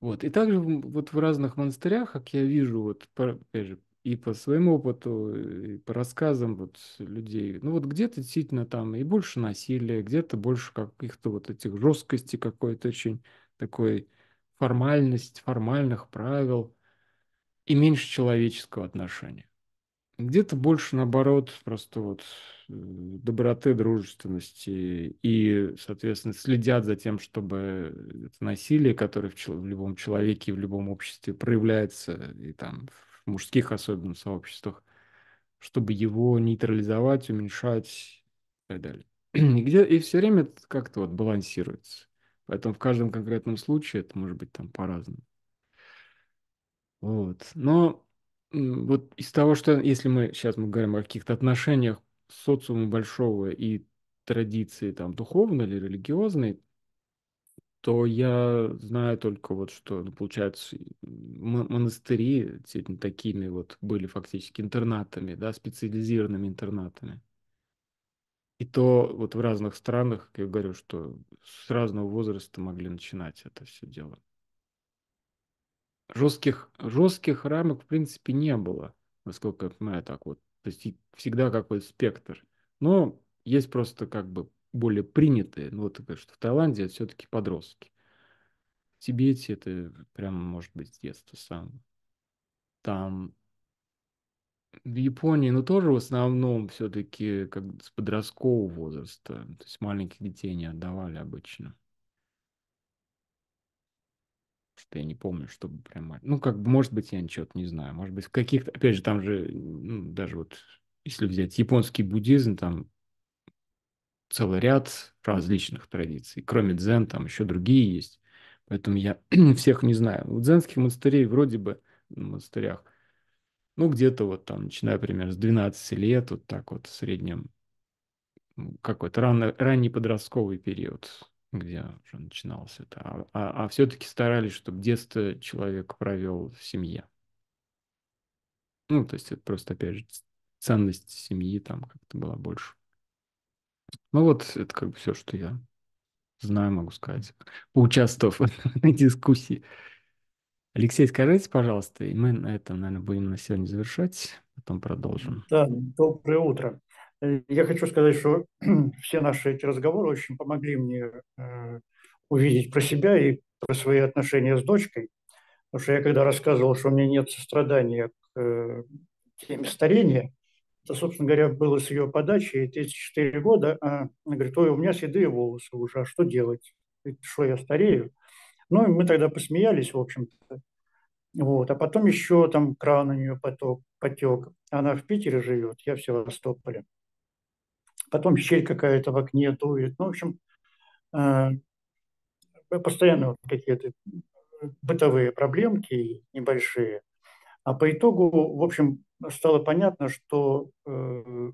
Вот. И также вот в разных монастырях, как я вижу, вот, по, опять же, и по своему опыту, и по рассказам вот людей, ну, вот где-то действительно там и больше насилия, где-то больше каких-то вот этих жесткости какой-то очень такой формальность, формальных правил – и меньше человеческого отношения. Где-то больше, наоборот, просто вот э, доброты, дружественности и, соответственно, следят за тем, чтобы это насилие, которое в, в любом человеке и в любом обществе проявляется, и там в мужских особенно сообществах, чтобы его нейтрализовать, уменьшать и так далее. И, где, и все время как-то вот балансируется. Поэтому в каждом конкретном случае это может быть там по-разному. Вот. Но вот из того, что если мы сейчас мы говорим о каких-то отношениях социума большого и традиции там духовной или религиозной, то я знаю только вот, что, ну, получается, монастыри действительно такими вот были фактически интернатами, да, специализированными интернатами. И то вот в разных странах, как я говорю, что с разного возраста могли начинать это все дело. Жестких, жестких рамок, в принципе, не было, насколько я понимаю, так вот. То есть всегда какой-то спектр. Но есть просто как бы более принятые. Ну, вот, что в Таиланде это все-таки подростки. В Тибете это прямо может быть с детства сам. Там в Японии, ну, тоже в основном все-таки как с подросткового возраста. То есть маленьких детей не отдавали обычно. Что я не помню, чтобы прям... Ну, как бы, может быть, я ничего не знаю. Может быть, в каких-то... Опять же, там же, ну, даже вот, если взять японский буддизм, там целый ряд различных традиций. Кроме дзен, там еще другие есть. Поэтому я всех не знаю. В дзенских монастырей вроде бы, в монастырях, ну, где-то вот там, начиная, примерно с 12 лет, вот так вот в среднем, какой-то ранний подростковый период, где уже начиналось это. А, а, а все-таки старались, чтобы детство человек провел в семье. Ну, то есть это просто, опять же, ценность семьи там как-то была больше. Ну вот, это как бы все, что я знаю, могу сказать, поучаствовав в дискуссии. Алексей, скажите, пожалуйста, и мы на этом, наверное, будем на сегодня завершать, потом продолжим. Да, доброе утро. Э, я хочу сказать, что все наши эти разговоры очень помогли мне э, увидеть про себя и про свои отношения с дочкой. Потому что я когда рассказывал, что у меня нет сострадания к э, теме старения, это, собственно говоря, было с ее подачи, эти четыре года. А она говорит, ой, у меня седые волосы уже, а что делать? Что я старею? Ну, и мы тогда посмеялись, в общем-то. Вот. А потом еще там кран у нее потек. Она в Питере живет, я в Севастополе. Потом щель какая-то в окне дует. Ну, в общем, э, постоянно какие-то бытовые проблемки небольшие. А по итогу, в общем, стало понятно, что э,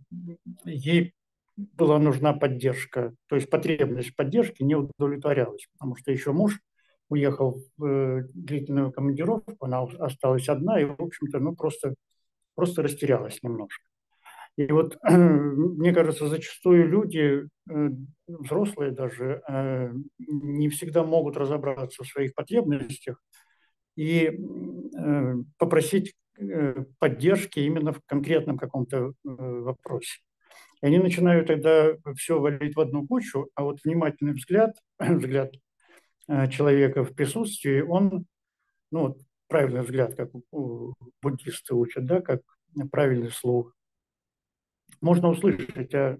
ей была нужна поддержка, то есть потребность поддержки не удовлетворялась, потому что еще муж уехал в э, длительную командировку, она осталась одна и, в общем-то, ну, просто, просто растерялась немножко. И вот, мне кажется, зачастую люди, э, взрослые даже, э, не всегда могут разобраться в своих потребностях и э, попросить поддержки именно в конкретном каком-то вопросе. И они начинают тогда все валить в одну кучу, а вот внимательный взгляд, взгляд человека в присутствии, он, ну, правильный взгляд, как буддисты учат, да, как правильный слух, можно услышать, а,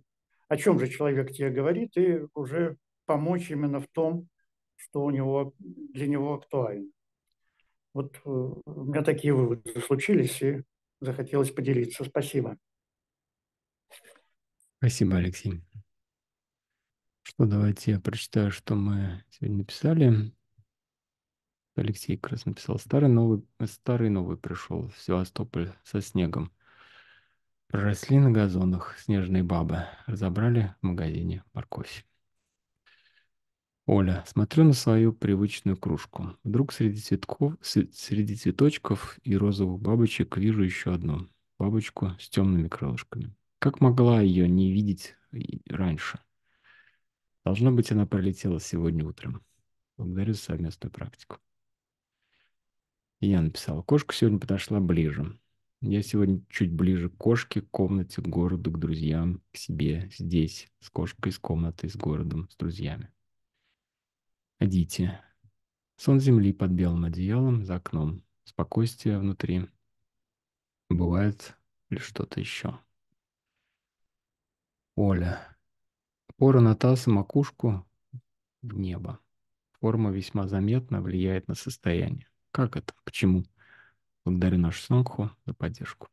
о чем же человек тебе говорит, и уже помочь именно в том, что у него, для него актуально. Вот э, у меня такие выводы случились, и захотелось поделиться. Спасибо. Спасибо, Алексей. Что, давайте я прочитаю, что мы сегодня написали. Алексей как раз написал. Старый новый, старый новый пришел в Севастополь со снегом. Проросли на газонах снежные бабы. Разобрали в магазине морковь. Оля, смотрю на свою привычную кружку. Вдруг среди цветков, среди цветочков и розовых бабочек вижу еще одну бабочку с темными крылышками. Как могла ее не видеть раньше? Должно быть, она пролетела сегодня утром. Благодарю за совместную практику. Я написал, кошка сегодня подошла ближе. Я сегодня чуть ближе к кошке, к комнате, к городу, к друзьям, к себе, здесь, с кошкой, с комнатой, с городом, с друзьями. Адити. Сон земли под белым одеялом за окном. Спокойствие внутри. Бывает ли что-то еще? Оля. Пора на таз и макушку в небо. Форма весьма заметно влияет на состояние. Как это? Почему? Благодарю нашу Сонгху за поддержку.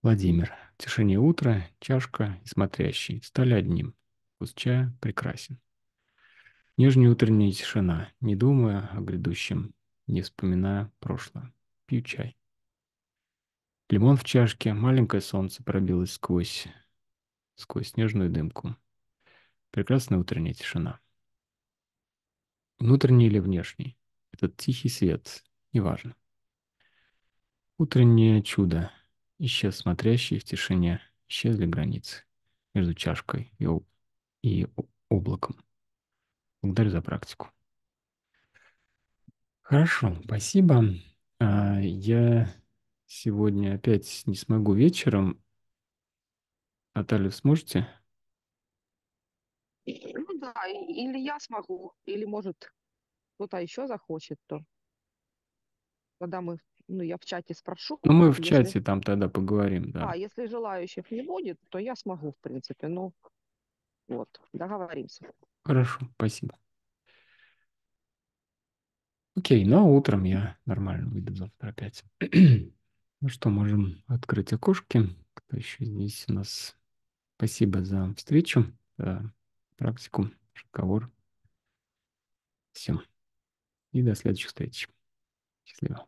Владимир. В тишине утра чашка и смотрящий стали одним. Вкус чая прекрасен. Нежная утренняя тишина, не думая о грядущем, не вспоминая прошлое. Пью чай. Лимон в чашке, маленькое солнце пробилось сквозь, сквозь снежную дымку. Прекрасная утренняя тишина. Внутренний или внешний? Этот тихий свет, неважно. Утреннее чудо. Исчез смотрящий в тишине, исчезли границы между чашкой и, и облаком. Благодарю за практику. Хорошо, спасибо. А, я сегодня опять не смогу вечером. Наталья, сможете? Ну да, или я смогу, или может кто-то еще захочет, то тогда мы ну, я в чате спрошу. Ну, мы в если... чате там тогда поговорим, да. А, если желающих не будет, то я смогу, в принципе. Ну, вот, договоримся. Хорошо, спасибо. Окей, ну а утром я нормально выйду завтра опять. ну что, можем открыть окошки. Кто еще здесь у нас? Спасибо за встречу, за практику, разговор. Всем. И до следующих встреч. Счастливо.